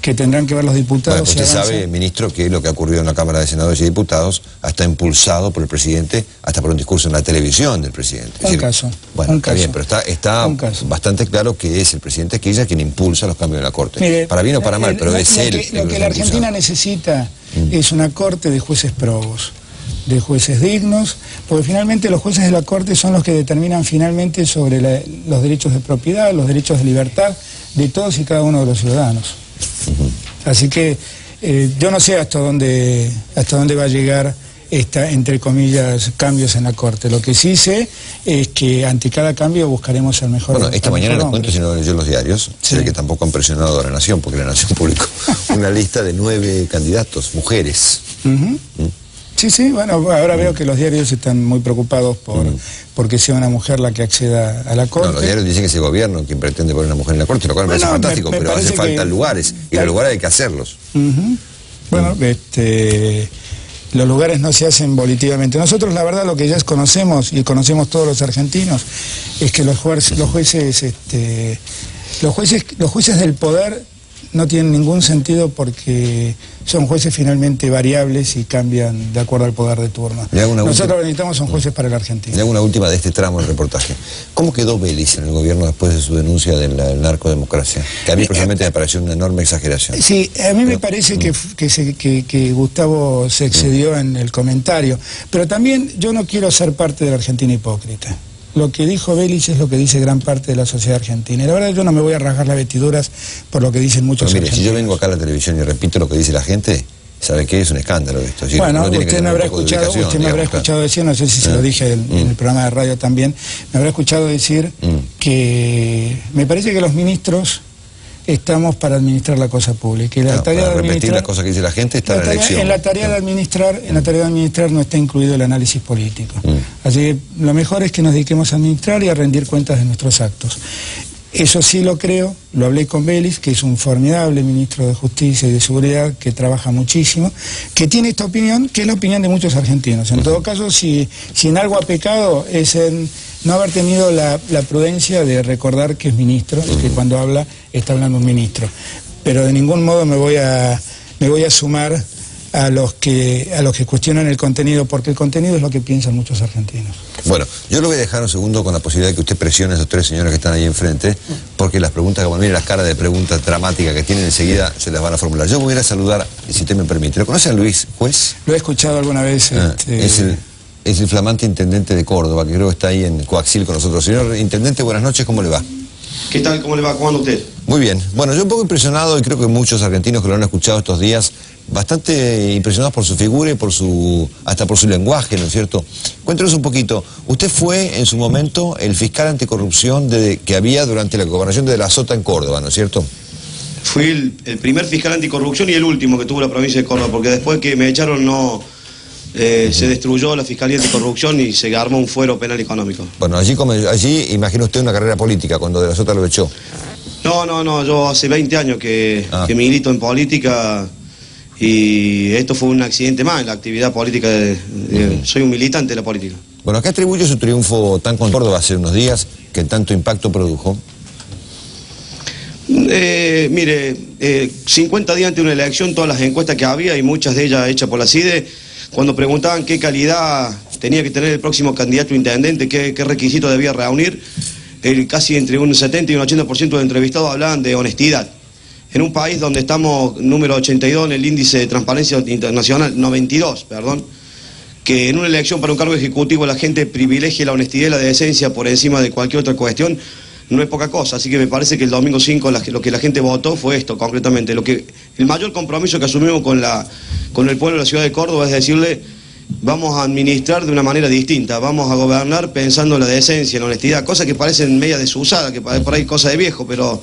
S28: que tendrán que ver los diputados.
S3: Bueno, usted sabe, ministro, que lo que ha ocurrido en la Cámara de Senadores y Diputados hasta impulsado por el presidente, hasta por un discurso en la televisión del presidente.
S28: un caso.
S3: Bueno,
S28: está
S3: bien, pero está, está bastante claro que es el presidente Kirchner quien impulsa los cambios en la Corte. para bien o para mal, pero es él.
S28: lo que la Argentina necesita mm. es una Corte de jueces probos de jueces dignos, porque finalmente los jueces de la Corte son los que determinan finalmente sobre los derechos de propiedad, los derechos de libertad de todos y cada uno de los ciudadanos. Así que eh, yo no sé hasta dónde, hasta dónde va a llegar esta, entre comillas, cambios en la Corte. Lo que sí sé es que ante cada cambio buscaremos el mejor
S3: Bueno, esta mañana les cuento, si no leyó los diarios, sé que tampoco han presionado a la Nación, porque la Nación publicó una lista de nueve candidatos, mujeres.
S28: Sí, sí, bueno, ahora veo que los diarios están muy preocupados por mm. porque sea una mujer la que acceda a la Corte. No,
S3: los diarios dicen que es el gobierno quien pretende poner una mujer en la Corte, lo cual me parece fantástico, pero hace falta lugares, y los lugares hay que hacerlos.
S28: Bueno, mm. este, los lugares no se hacen volitivamente. Nosotros, la verdad, lo que ya conocemos, y conocemos todos los argentinos, es que los, jueces, los jueces, este, los jueces, los jueces del poder no tienen ningún sentido porque son jueces finalmente variables y cambian de acuerdo al poder de turno. Nosotros lo que necesitamos son jueces para el Argentina.
S3: Le hago una última de este tramo del reportaje. ¿Cómo quedó Belis en el gobierno después de su denuncia de la narcodemocracia? Que a mí personalmente me pareció una enorme exageración.
S28: Sí, a mí me parece que, que, Gustavo se excedió en el comentario, pero también yo no quiero ser parte de la Argentina hipócrita lo que dijo Belich es lo que dice gran parte de la sociedad argentina. Y la verdad yo no me voy a rasgar las vestiduras por lo que dicen muchos
S3: Pero mire, si yo vengo acá a la televisión y repito lo que dice la gente, ¿sabe qué? Es un escándalo esto.
S28: bueno, usted me habrá escuchado, usted me habrá escuchado decir, no sé si se lo ah. dije en, el mm. programa de radio también, me habrá escuchado decir mm. que me parece que los ministros estamos para administrar la cosa pública. Y la tarea
S3: de repetir las cosas que dice la gente está
S28: la,
S3: la elección.
S28: En la tarea de administrar, en la tarea de administrar no está incluido el análisis político. Mm. Así que lo mejor es que nos dediquemos a administrar y a rendir cuentas de nuestros actos. Eso sí lo creo, lo hablé con Vélez, que es un formidable ministro de Justicia y de Seguridad, que trabaja muchísimo, que tiene esta opinión, que es la opinión de muchos argentinos. En todo caso, si, si en algo ha pecado es en no haber tenido la, prudencia de recordar que es ministro, que cuando habla está hablando un ministro. Pero de ningún modo me voy a, me voy a sumar a los que a los que cuestionan el contenido, porque el contenido es lo que piensan muchos argentinos.
S3: Bueno, yo lo voy a dejar un segundo con la posibilidad de que usted presione a esos tres señores que están ahí enfrente, porque las preguntas, como miren las caras de preguntas dramáticas que tienen enseguida, se las van a formular. Yo voy a ir a saludar, si usted me permite. ¿Lo conoce a Luis Juez?
S28: Lo he escuchado alguna vez.
S3: Ah, este, es el es el flamante intendente de Córdoba, que creo que está ahí en Coaxil con nosotros. Señor intendente, buenas noches, ¿cómo le va?
S29: ¿Qué tal? ¿Cómo le va? ¿Cómo anda usted?
S3: Muy bien. Bueno, yo un poco impresionado, y creo que muchos argentinos que lo han escuchado estos días, bastante impresionados por su figura y por su, hasta por su lenguaje, ¿no es cierto? Cuéntenos un poquito, usted fue en su momento el fiscal anticorrupción de, que había durante la gobernación de la Sota en Córdoba, ¿no es cierto?
S29: Fui el, el primer fiscal anticorrupción y el último que tuvo la provincia de Córdoba, porque después que me echaron no eh, se destruyó la Fiscalía de Corrupción y se armó un fuero penal económico.
S3: Bueno, allí, allí imagino usted una carrera política cuando de la Sota lo echó.
S29: No, no, no, yo hace 20 años que, ah. que milito en política y esto fue un accidente más en la actividad política. Soy un militante de la política.
S3: Bueno, ¿a qué atribuye su triunfo tan con Córdoba hace unos días que tanto impacto produjo?
S29: Eh, mire, 50 eh, días antes de una elección, todas las encuestas que había y muchas de ellas hechas por la CIDE, cuando preguntaban qué calidad tenía que tener el próximo candidato intendente, qué, requisitos debía reunir, casi entre un 70 y un 80% de entrevistados hablaban de honestidad. En un país donde estamos número 82 en el índice de transparencia internacional, 92, perdón, que en una elección para un cargo ejecutivo la gente privilegie la honestidad y la decencia por encima de cualquier otra cuestión, no es poca cosa. Así que me parece que el domingo 5 lo que la gente votó fue esto, concretamente. Lo que, el mayor compromiso que asumimos con, la, con el pueblo de la ciudad de Córdoba es decirle, vamos a administrar de una manera distinta, vamos a gobernar pensando en la decencia, en la honestidad, cosas que parecen media desusada, que por ahí cosa de viejo, pero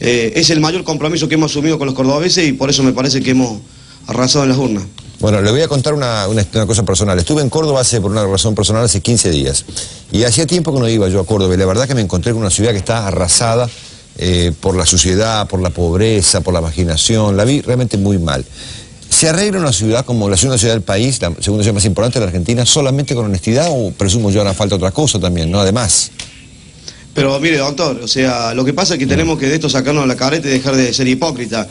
S29: eh, es el mayor compromiso que hemos asumido con los cordobeses y por eso me parece que hemos arrasado en las urnas.
S3: Bueno, le voy a contar una, cosa personal. Estuve en Córdoba hace, por una razón personal, hace 15 días. Y hacía tiempo que no iba yo a Córdoba. Y la verdad que me encontré con una ciudad que está arrasada eh, por la suciedad, por la pobreza, por la marginación. La vi realmente muy mal. ¿Se arregla una ciudad como la segunda ciudad del país, la segunda ciudad más importante de la Argentina, solamente con honestidad o presumo yo ahora falta otra cosa también, ¿no? Además.
S29: Pero mire, doctor, o sea, lo que pasa es que tenemos que de esto sacarnos la careta y dejar de ser hipócrita.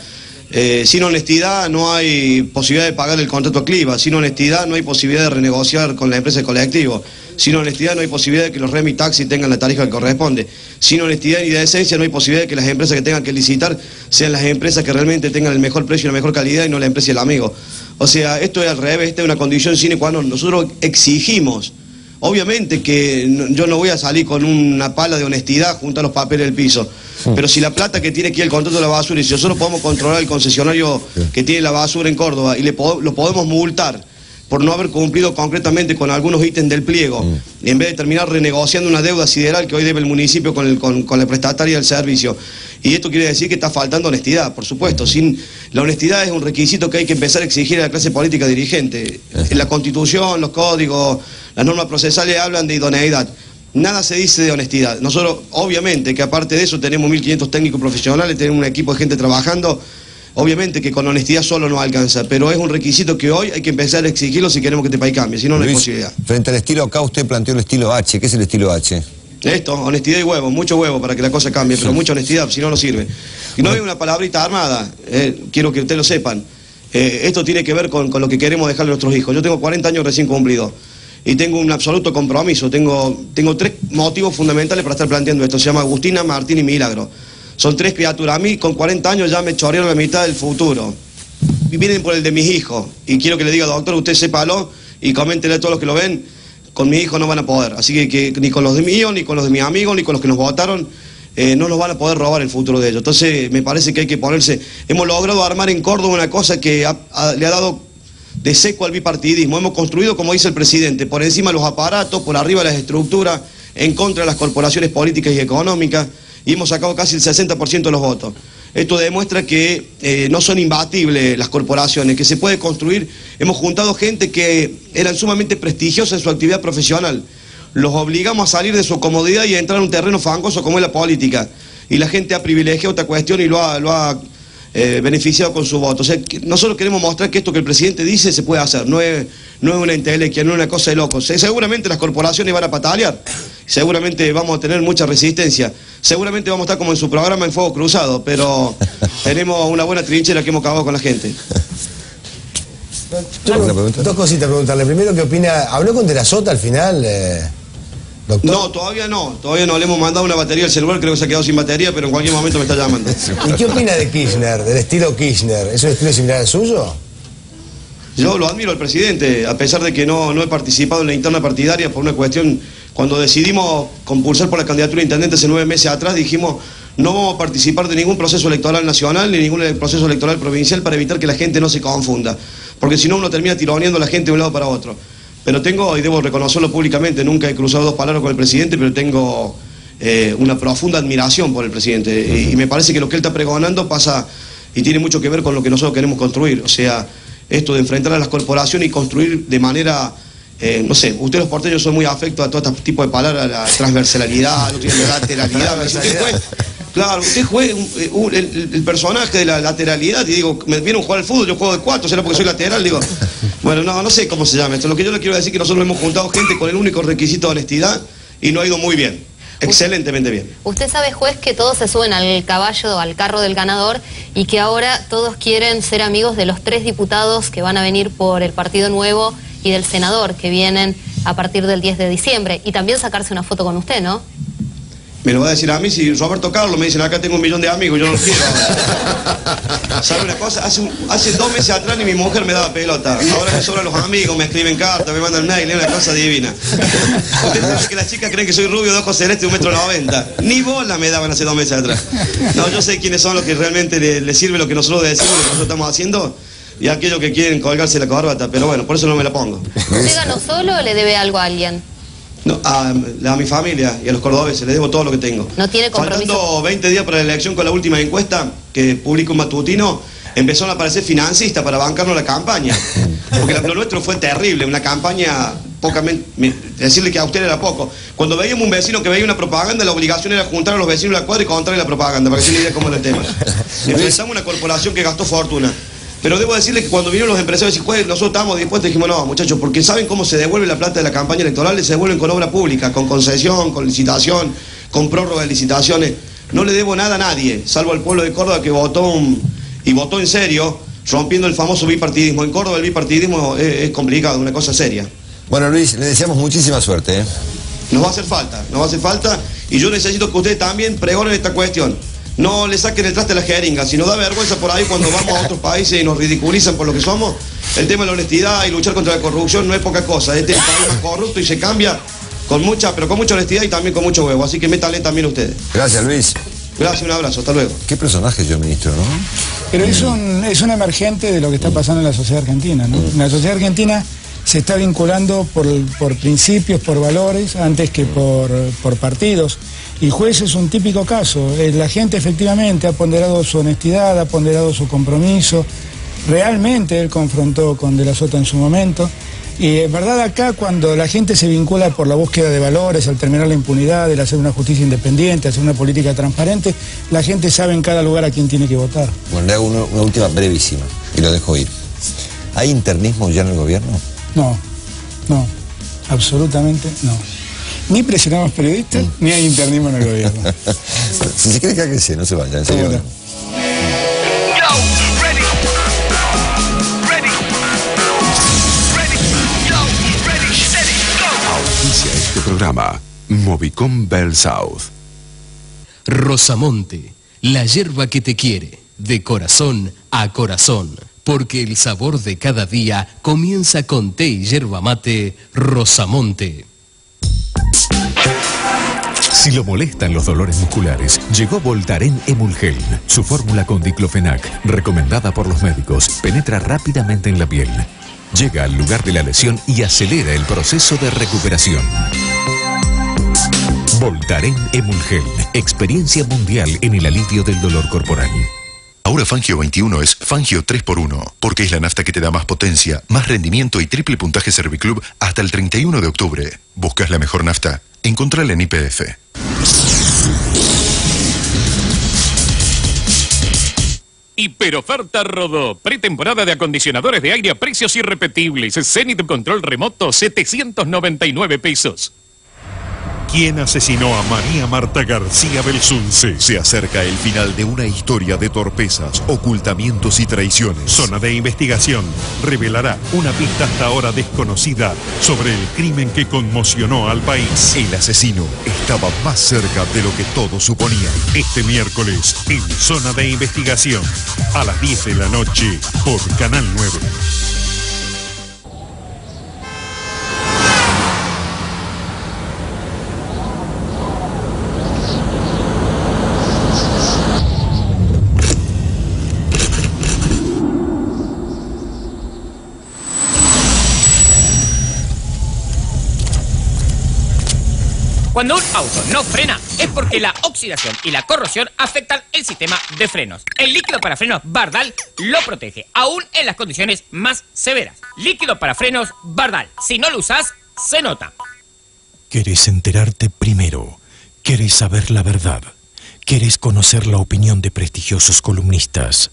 S29: Eh, sin honestidad no hay posibilidad de pagar el contrato a Cliva, sin honestidad no hay posibilidad de renegociar con la empresa de colectivo, sin honestidad no hay posibilidad de que los Remi Taxi tengan la tarifa que corresponde, sin honestidad ni de esencia no hay posibilidad de que las empresas que tengan que licitar sean las empresas que realmente tengan el mejor precio y la mejor calidad y no la empresa del amigo. O sea, esto es al revés, esta es una condición sine qua non. Nosotros exigimos Obviamente que yo no voy a salir con una pala de honestidad junto a los papeles del piso. Pero si la plata que tiene aquí el contrato de la basura y si nosotros podemos controlar el concesionario que tiene la basura en Córdoba y le lo podemos multar por no haber cumplido concretamente con algunos ítems del pliego, y en vez de terminar renegociando una deuda sideral que hoy debe el municipio con, el, con, la prestataria del servicio. Y esto quiere decir que está faltando honestidad, por supuesto. Sin, la honestidad es un requisito que hay que empezar a exigir a la clase política dirigente. En la constitución, los códigos, las normas procesales hablan de idoneidad. Nada se dice de honestidad. Nosotros, obviamente, que aparte de eso tenemos 1.500 técnicos profesionales, tenemos un equipo de gente trabajando, obviamente que con honestidad solo no alcanza, pero es un requisito que hoy hay que empezar a exigirlo si queremos que este país cambie, si no, no hay posibilidad.
S3: Frente al estilo acá usted planteó el estilo H, ¿qué es el estilo H?
S29: Esto, honestidad y huevo, mucho huevo para que la cosa cambie, pero mucha honestidad, si no, no sirve. Y no hay una palabrita armada, eh, quiero que ustedes lo sepan. Eh, esto tiene que ver con, con, lo que queremos dejarle a nuestros hijos. Yo tengo 40 años recién cumplidos y tengo un absoluto compromiso. Tengo, tengo tres motivos fundamentales para estar planteando esto. Se llama Agustina, Martín y Milagro. Son tres criaturas. A mí con 40 años ya me chorrearon la mitad del futuro. Y vienen por el de mis hijos. Y quiero que le diga, doctor, usted sépalo y coméntele a todos los que lo ven, con mi hijo no van a poder. Así que, ni con los de míos, ni con los de mis amigos, ni con los que nos votaron, eh, no nos van a poder robar el futuro de ellos. Entonces me parece que hay que ponerse... Hemos logrado armar en Córdoba una cosa que le ha dado de seco al bipartidismo. Hemos construido, como dice el presidente, por encima los aparatos, por arriba las estructuras, en contra de las corporaciones políticas y económicas, y hemos sacado casi el 60% de los votos. Esto demuestra que eh, no son imbatibles las corporaciones, que se puede construir. Hemos juntado gente que eran sumamente prestigiosa en su actividad profesional. Los obligamos a salir de su comodidad y a entrar en un terreno fangoso como es la política. Y la gente ha privilegiado esta cuestión y lo lo ha eh, beneficiado con su voto. O sea, nosotros queremos mostrar que esto que el presidente dice se puede hacer, no es, no es una intelequia, no es una cosa de locos. Seguramente las corporaciones van a patalear, seguramente vamos a tener mucha resistencia, seguramente vamos a estar como en su programa en fuego cruzado, pero tenemos una buena trinchera que hemos acabado con la gente.
S30: Dos cositas preguntarle. Primero, ¿qué opina? ¿Habló con De la Sota al final? Eh?
S29: No, todavía no, todavía no. Le hemos mandado una batería al celular, creo que se ha quedado sin batería, pero en cualquier momento me está llamando.
S30: ¿Y qué opina de Kirchner, del estilo Kirchner? ¿Es un estilo similar al suyo?
S29: Yo lo admiro al presidente, a pesar de que no, no he participado en la interna partidaria por una cuestión, cuando decidimos compulsar por la candidatura intendente hace nueve meses atrás, dijimos no vamos a participar de ningún proceso electoral nacional ni ningún proceso electoral provincial para evitar que la gente no se confunda, porque si no uno termina tironeando a la gente de un lado para otro. Pero tengo, y debo reconocerlo públicamente, nunca he cruzado dos palabras con el presidente, pero tengo eh, una profunda admiración por el presidente. Y, me parece que lo que él está pregonando pasa y tiene mucho que ver con lo que nosotros queremos construir. O sea, esto de enfrentar a las corporaciones y construir de manera eh, no sé, ustedes los porteños son muy afectos a todo este tipo de palabras, la transversalidad, la lateralidad. Claro, usted juega eh, el, personaje de la lateralidad y digo, me vieron jugar al fútbol, yo juego de cuatro, será porque soy lateral, digo, bueno, no, no sé cómo se llama esto. Lo que yo le quiero decir es que nosotros hemos juntado gente con el único requisito de honestidad y no ha ido muy bien. Excelentemente bien.
S31: Usted sabe, juez, que todos se suben al caballo, al carro del ganador y que ahora todos quieren ser amigos de los tres diputados que van a venir por el Partido Nuevo y del senador que vienen a partir del 10 de diciembre y también sacarse una foto con usted, ¿no?
S29: Me lo va a decir a mí si Roberto Carlos me dice, acá tengo un millón de amigos, yo no quiero. ¿Sabe una cosa? Hace, hace dos meses atrás ni mi mujer me daba pelota. Ahora me sobran los amigos, me escriben cartas, me mandan mail, es una cosa divina. Usted sabe que las chicas creen que soy rubio de ojos celestes, un metro noventa. Ni bola me daban hace dos meses atrás. No, yo sé quiénes son los que realmente les, sirve lo que nosotros decimos, lo que nosotros estamos haciendo y aquellos que quieren colgarse la corbata, pero bueno, por eso no me la pongo.
S31: ¿Usted ganó solo o le debe algo a alguien?
S29: A, mi familia y a los cordobeses, les debo todo lo que tengo.
S31: ¿No tiene compromiso?
S29: Faltando 20 días para la elección con la última encuesta que publica un matutino, empezaron a aparecer financistas para bancarnos la campaña. Porque lo nuestro fue terrible, una campaña pocamente, decirle que a usted era poco. Cuando veíamos un vecino que veía una propaganda, la obligación era juntar a los vecinos de la cuadra y contarle la propaganda, para que se le idea cómo era el tema. Empezamos una corporación que gastó fortuna. Pero debo decirle que cuando vinieron los empresarios y jueces, nosotros estábamos dispuestos dijimos, no, muchachos, porque saben cómo se devuelve la plata de la campaña electoral, se devuelven con obra pública, con concesión, con licitación, con prórroga de licitaciones. No le debo nada a nadie, salvo al pueblo de Córdoba que votó y votó en serio, rompiendo el famoso bipartidismo. En Córdoba el bipartidismo es, complicado, una cosa seria.
S3: Bueno, Luis, le deseamos muchísima suerte. ¿eh?
S29: Nos va a hacer falta, nos va a hacer falta y yo necesito que ustedes también pregonen esta cuestión no le saquen el traste a la jeringa. Si nos da vergüenza por ahí cuando vamos a otros países y nos ridiculizan por lo que somos, el tema de la honestidad y luchar contra la corrupción no es poca cosa. Este es el país más corrupto y se cambia con mucha, pero con mucha honestidad y también con mucho huevo. Así que métale también ustedes.
S3: Gracias, Luis.
S29: Gracias, un abrazo, hasta luego.
S3: Qué personaje yo, ministro, ¿no?
S28: Pero es un, es un emergente de lo que está pasando en la sociedad argentina, ¿no? En la sociedad argentina se está vinculando por, por principios, por valores, antes que por, por partidos. Y juez es un típico caso. Eh, la gente efectivamente ha ponderado su honestidad, ha ponderado su compromiso. Realmente él confrontó con De la Sota en su momento. Y es verdad acá cuando la gente se vincula por la búsqueda de valores, al terminar la impunidad, el hacer una justicia independiente, hacer una política transparente, la gente sabe en cada lugar a quién tiene que votar.
S3: Bueno, le hago una, una última brevísima y lo dejo ir. ¿Hay internismo ya en el gobierno?
S28: No, no, absolutamente no. Ni presionamos periodistas, mm. ni hay internismo en el gobierno.
S3: si se quiere que sí, no se vaya, en serio.
S32: Auspicia este programa Movicon Bell South.
S11: Rosamonte, la hierba que te quiere, de corazón a corazón. Porque el sabor de cada día comienza con té y yerba mate Rosamonte.
S1: Si lo molestan los dolores musculares, llegó Voltaren Emulgel. Su fórmula con diclofenac, recomendada por los médicos, penetra rápidamente en la piel. Llega al lugar de la lesión y acelera el proceso de recuperación. Voltaren Emulgel, experiencia mundial en el alivio del dolor corporal.
S33: Ahora Fangio 21 es Fangio 3x1, porque es la nafta que te da más potencia, más rendimiento y triple puntaje Serviclub hasta el 31 de octubre. ¿Buscas la mejor nafta? Encontrala en IPF.
S18: Hiperoferta Rodó. Pretemporada de acondicionadores de aire a precios irrepetibles. Zenith Control Remoto, 799 pesos.
S16: ¿Quién asesinó a María Marta García Belsunce?
S2: Se acerca el final de una historia de torpezas, ocultamientos y traiciones.
S16: Zona de investigación revelará una pista hasta ahora desconocida sobre el crimen que conmocionó al país.
S2: El asesino estaba más cerca de lo que todos suponían.
S16: Este miércoles, en Zona de Investigación, a las 10 de la noche, por Canal 9.
S34: Cuando un auto no frena es porque la oxidación y la corrosión afectan el sistema de frenos. El líquido para frenos Bardal lo protege, aún en las condiciones más severas. Líquido para frenos Bardal. Si no lo usas, se nota.
S35: ¿Querés enterarte primero? ¿Querés saber la verdad? ¿Querés conocer la opinión de prestigiosos columnistas?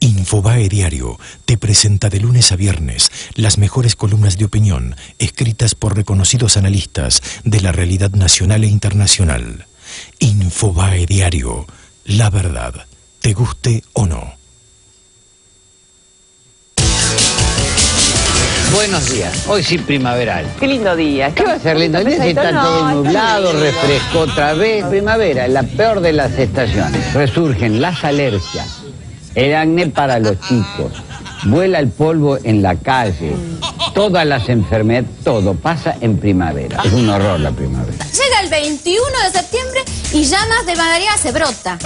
S35: Infobae Diario te presenta de lunes a viernes las mejores columnas de opinión escritas por reconocidos analistas de la realidad nacional e internacional. Infobae Diario, la verdad, te guste o no.
S20: Buenos días, hoy sí primaveral.
S36: Qué lindo día.
S20: ¿Qué va a ser lindo día? Si está todo nublado, refrescó otra vez. Primavera, la peor de las estaciones. Resurgen las alergias, el acné para los chicos, vuela el polvo en la calle, todas las enfermedades, todo pasa en primavera. Es un horror la primavera.
S36: Llega el 21 de septiembre y llamas de Madariaga se brota.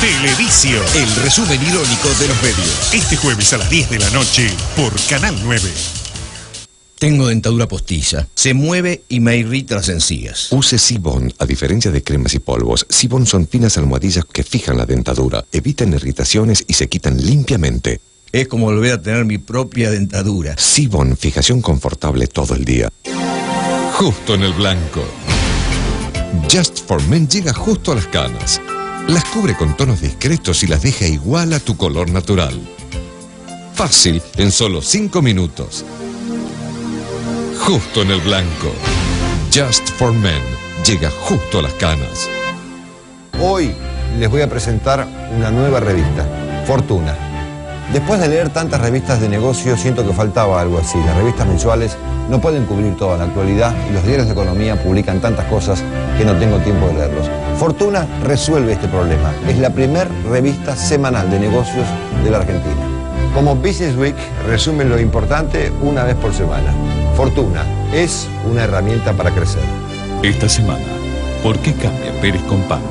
S16: Televisión, el resumen irónico de los medios. Este jueves a las 10 de la noche por Canal 9.
S37: Tengo dentadura postiza. Se mueve y me irrita las encías.
S2: Use Sibon. A diferencia de cremas y polvos, Sibon son finas almohadillas que fijan la dentadura, evitan irritaciones y se quitan limpiamente.
S37: Es como volver a tener mi propia dentadura.
S2: Sibon, fijación confortable todo el día.
S1: Justo en el blanco. Just for Men llega justo a las canas. Las cubre con tonos discretos y las deja igual a tu color natural. Fácil, en solo 5 minutos. Justo en el blanco. Just for Men llega justo a las canas.
S3: Hoy les voy a presentar una nueva revista, Fortuna. Después de leer tantas revistas de negocios, siento que faltaba algo así. Las revistas mensuales no pueden cubrir toda la actualidad y los diarios de economía publican tantas cosas que no tengo tiempo de leerlos. Fortuna resuelve este problema. Es la primer revista semanal de negocios de la Argentina. Como Business Week, resume lo importante una vez por semana. Fortuna es una herramienta para crecer.
S1: Esta semana, ¿por qué cambia Pérez con pan?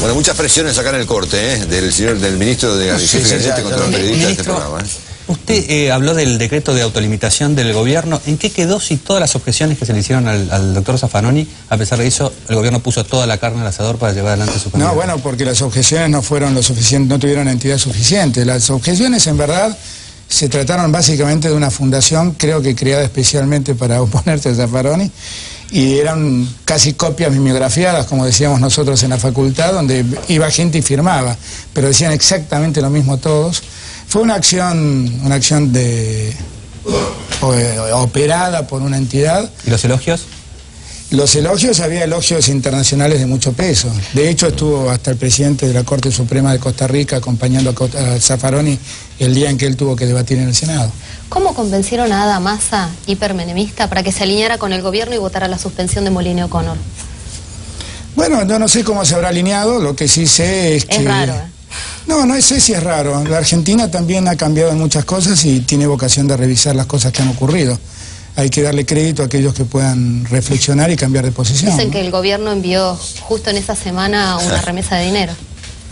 S3: Bueno, muchas presiones acá en el corte, ¿eh? Del señor, del ministro de Gabinete contra los periodistas de este programa. ¿eh?
S38: Usted eh, habló del decreto de autolimitación del gobierno. ¿En qué quedó si todas las objeciones que se le hicieron al, doctor Zaffaroni, a pesar de eso, el gobierno puso toda la carne al asador para llevar adelante su
S28: candidato? No, bueno, porque las objeciones no fueron lo suficiente, no tuvieron entidad suficiente. Las objeciones, en verdad, se trataron básicamente de una fundación, creo que creada especialmente para oponerse a Zaffaroni, y eran casi copias mimeografiadas, como decíamos nosotros en la facultad, donde iba gente y firmaba, pero decían exactamente lo mismo todos. Fue una acción, una acción de, operada por una entidad.
S38: ¿Y los elogios?
S28: Los elogios, había elogios internacionales de mucho peso. De hecho, estuvo hasta el presidente de la Corte Suprema de Costa Rica acompañando a Zaffaroni el día en que él tuvo que debatir en el Senado.
S31: ¿Cómo convencieron a Ada Massa, hipermenemista, para que se alineara con el gobierno y votara la suspensión de Molineo Connor?
S28: Bueno, yo no sé cómo se habrá alineado, lo que sí sé es que...
S31: Es raro, ¿eh?
S28: No, no sé si es raro. La Argentina también ha cambiado en muchas cosas y tiene vocación de revisar las cosas que han ocurrido hay que darle crédito a aquellos que puedan reflexionar y cambiar de posición.
S31: Dicen que el gobierno envió justo en esa semana una remesa de dinero.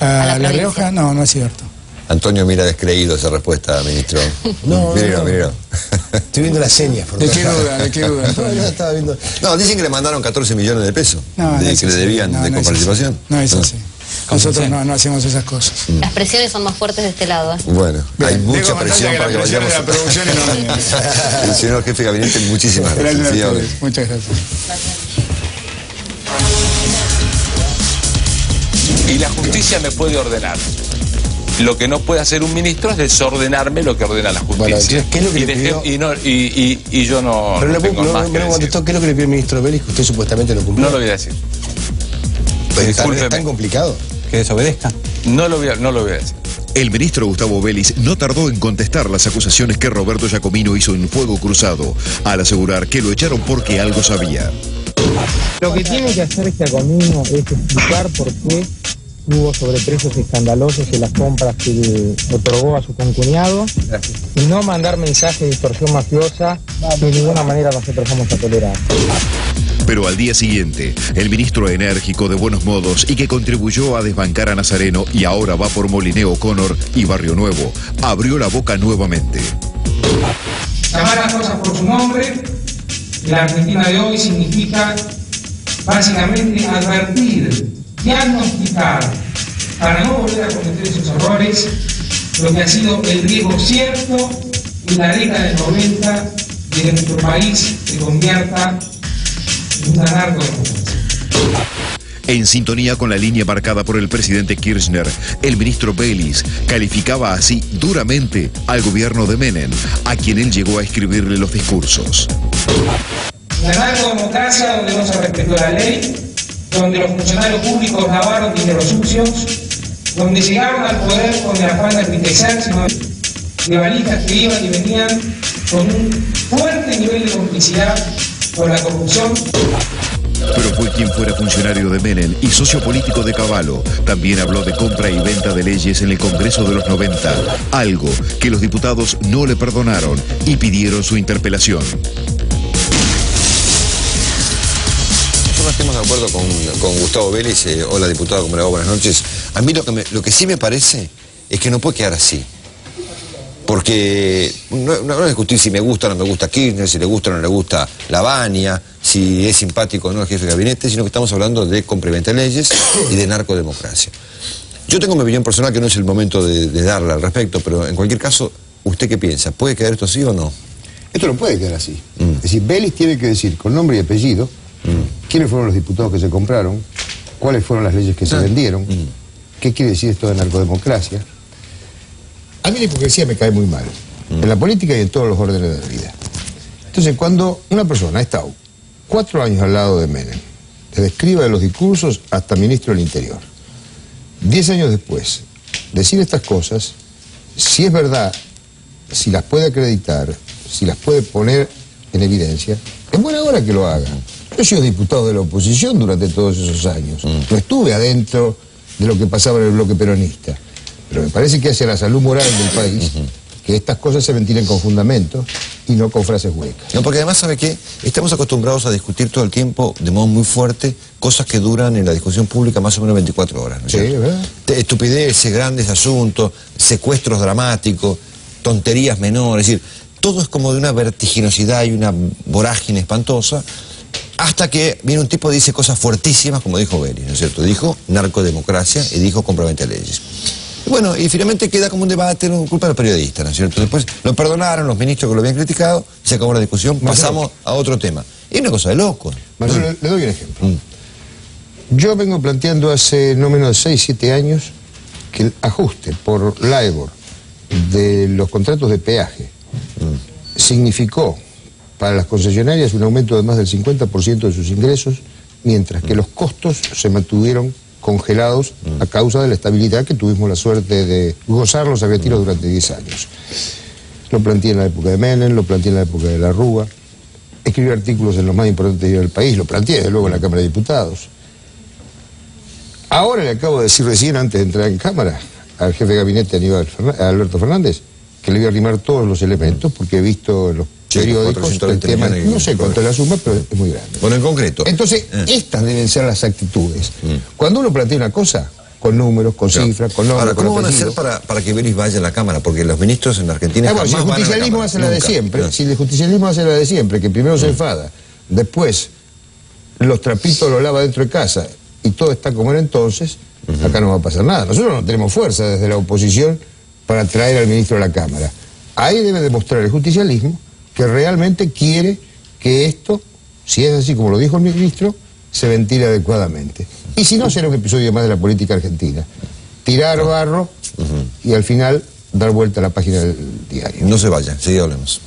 S28: ¿A, la, Rioja? No, no es cierto.
S3: Antonio mira descreído esa respuesta, ministro.
S30: No, no, no. Estoy viendo las señas.
S28: Por ¿De qué duda? ¿De qué duda?
S3: no, dicen que le mandaron 14 millones de pesos de, que le debían de coparticipación.
S28: No es así. Nosotros no, hacemos esas cosas.
S31: Mm. Las presiones son más fuertes de este lado. ¿eh?
S3: Bueno, hay mucha presión para que vayamos.
S28: La producción
S3: El señor jefe de gabinete, muchísimas gracias.
S28: Muchas gracias.
S39: Y la justicia me puede ordenar. Lo que no puede hacer un ministro es desordenarme lo que ordena la justicia.
S30: ¿qué es lo que y, le pidió?
S39: y, no, y, y, yo no.
S30: Pero no, tengo no, más no, contestó, ¿qué es lo que le pidió el ministro Vélez que usted supuestamente lo cumplió?
S39: No lo voy a decir.
S30: Pues, ¿Es tan complicado?
S38: que desobedezca.
S39: No lo voy a, no lo voy a decir.
S2: El ministro Gustavo Vélez no tardó en contestar las acusaciones que Roberto Giacomino hizo en Fuego Cruzado, al asegurar que lo echaron porque algo sabía.
S35: Lo que tiene que hacer Giacomino es explicar por qué hubo sobreprecios escandalosos en las compras que le otorgó a su concuñado y no mandar mensajes de distorsión mafiosa que de ninguna manera nosotros vamos a tolerar.
S2: Pero al día siguiente, el ministro enérgico de buenos modos y que contribuyó a desbancar a Nazareno y ahora va por Molineo Connor y Barrio Nuevo, abrió la boca nuevamente.
S35: Llamar las cosas por su nombre, la Argentina de hoy significa básicamente advertir, diagnosticar, para no volver a cometer esos errores, lo que ha sido el riesgo cierto en la década del 90 de que nuestro país se convierta
S2: en sintonía con la línea marcada por el presidente Kirchner, el ministro Belis calificaba así duramente al gobierno de Menem, a quien él llegó a escribirle los discursos.
S35: La democracia donde no se respetó la ley, donde los funcionarios públicos lavaron dinero sucios, donde llegaron al poder con el afán de sino de valijas que iban y venían con un fuerte nivel de complicidad con la corrupción.
S2: Pero fue quien fuera funcionario de Menem y socio político de Caballo. También habló de compra y venta de leyes en el Congreso de los 90, algo que los diputados no le perdonaron y pidieron su interpelación.
S3: Estemos de acuerdo con, Gustavo Vélez. Eh, hola, diputado, ¿cómo le va? Buenas noches. A mí lo que, lo que sí me parece es que no puede quedar así porque no, no, discutir si me gusta o no me gusta Kirchner, si le gusta o no le gusta Lavania, si es simpático o no el jefe de gabinete, sino que estamos hablando de complemento leyes y de narcodemocracia. Yo tengo mi opinión personal que no es el momento de, darla al respecto, pero en cualquier caso, ¿usted qué piensa? ¿Puede quedar esto así o no?
S40: Esto no puede quedar así. Es decir, Vélez tiene que decir con nombre y apellido quiénes fueron los diputados que se compraron, cuáles fueron las leyes que se vendieron, qué quiere decir esto de narcodemocracia. A mí la hipocresía me cae muy mal, en la política y en todos los órdenes de la vida. Entonces, cuando una persona ha estado cuatro años al lado de Menem, desde escriba de los discursos hasta ministro del Interior, diez años después, decir estas cosas, si es verdad, si las puede acreditar, si las puede poner en evidencia, es buena hora que lo haga. Yo he sido diputado de la oposición durante todos esos años. No estuve adentro de lo que pasaba en el bloque peronista. Pero me parece que hacia la salud moral del país, que estas cosas se ventilen con fundamentos y no con frases huecas.
S3: No, porque además, ¿sabe qué? Estamos acostumbrados a discutir todo el tiempo de modo muy fuerte cosas que duran en la discusión pública más o menos 24 horas, ¿no es
S40: Sí,
S3: cierto?
S40: ¿verdad?
S3: Estupideces, grandes asuntos, secuestros dramáticos, tonterías menores, es decir, todo es como de una vertiginosidad y una vorágine espantosa, hasta que viene un tipo y dice cosas fuertísimas, como dijo Beris, ¿no es cierto? Dijo narcodemocracia y dijo compromete leyes. Bueno, y finalmente queda como un debate, no culpa de los periodistas, ¿no es cierto? Después lo perdonaron los ministros que lo habían criticado, se acabó la discusión, pasamos a otro tema. Y una cosa de loco.
S40: Marcelo, le, le doy un ejemplo. Yo vengo planteando hace no menos de 6, 7 años que el ajuste por LIBOR de los contratos de peaje significó para las concesionarias un aumento de más del 50% de sus ingresos, mientras que los costos se mantuvieron congelados a causa de la estabilidad que tuvimos la suerte de gozar los argentinos durante 10 años. Lo planteé en la época de Menem, lo planteé en la época de la Rúa, escribí artículos en los más importantes del país, lo planteé desde luego en la Cámara de Diputados. Ahora le acabo de decir recién, antes de entrar en Cámara, al jefe de gabinete Aníbal Ferná- a Alberto Fernández, que le voy a arrimar todos los elementos, porque he visto los periódicos el
S3: 420
S40: tema, no sé cuánto es la suma, pero es muy grande.
S3: Bueno, en concreto.
S40: Entonces,
S3: Eh.
S40: estas deben ser las actitudes. Cuando uno plantea una cosa, con números, con
S3: Claro.
S40: cifras, con nombres,
S3: Ahora, ¿cómo van a hacer para, para que Beris vaya a la Cámara? Porque los ministros en Argentina
S40: Ah, bueno, si el
S3: la
S40: justicialismo hace la de siempre,
S3: No.
S40: si el justicialismo hace la de siempre, que primero
S3: Mm.
S40: se enfada, después los trapitos los lava dentro de casa y todo está como era entonces, acá no va a pasar nada. Nosotros no tenemos fuerza desde la oposición para traer al ministro a la Cámara. Ahí debe demostrar el justicialismo que realmente quiere que esto, si es así como lo dijo el ministro, se ventile adecuadamente. Y si no, será un episodio más de la política argentina. Tirar barro y al final dar vuelta a la página del diario.
S3: No se vaya, seguida hablemos.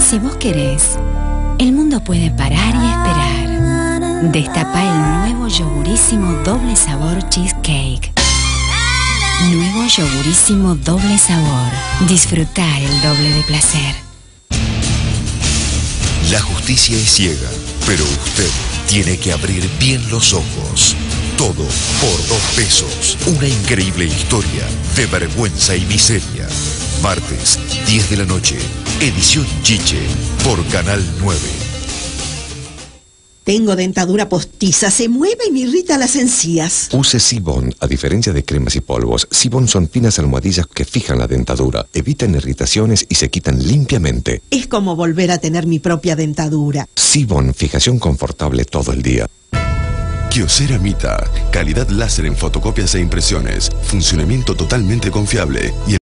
S41: Si vos querés, el mundo puede parar y esperar. Destapa el nuevo yogurísimo doble sabor cheesecake. Nuevo yogurísimo doble sabor. Disfruta el doble de placer.
S2: La justicia es ciega, pero usted tiene que abrir bien los ojos. Todo por dos pesos. Una increíble historia de vergüenza y miseria. Martes, 10 de la noche. Edición Chiche por Canal 9.
S20: Tengo dentadura postiza, se mueve y me irrita las encías.
S1: Use Sibon. A diferencia de cremas y polvos, Sibon son finas almohadillas que fijan la dentadura, evitan irritaciones y se quitan limpiamente.
S20: Es como volver a tener mi propia dentadura.
S1: Sibon, fijación confortable todo el día.
S33: Kyocera Mita, calidad láser en fotocopias e impresiones, funcionamiento totalmente confiable y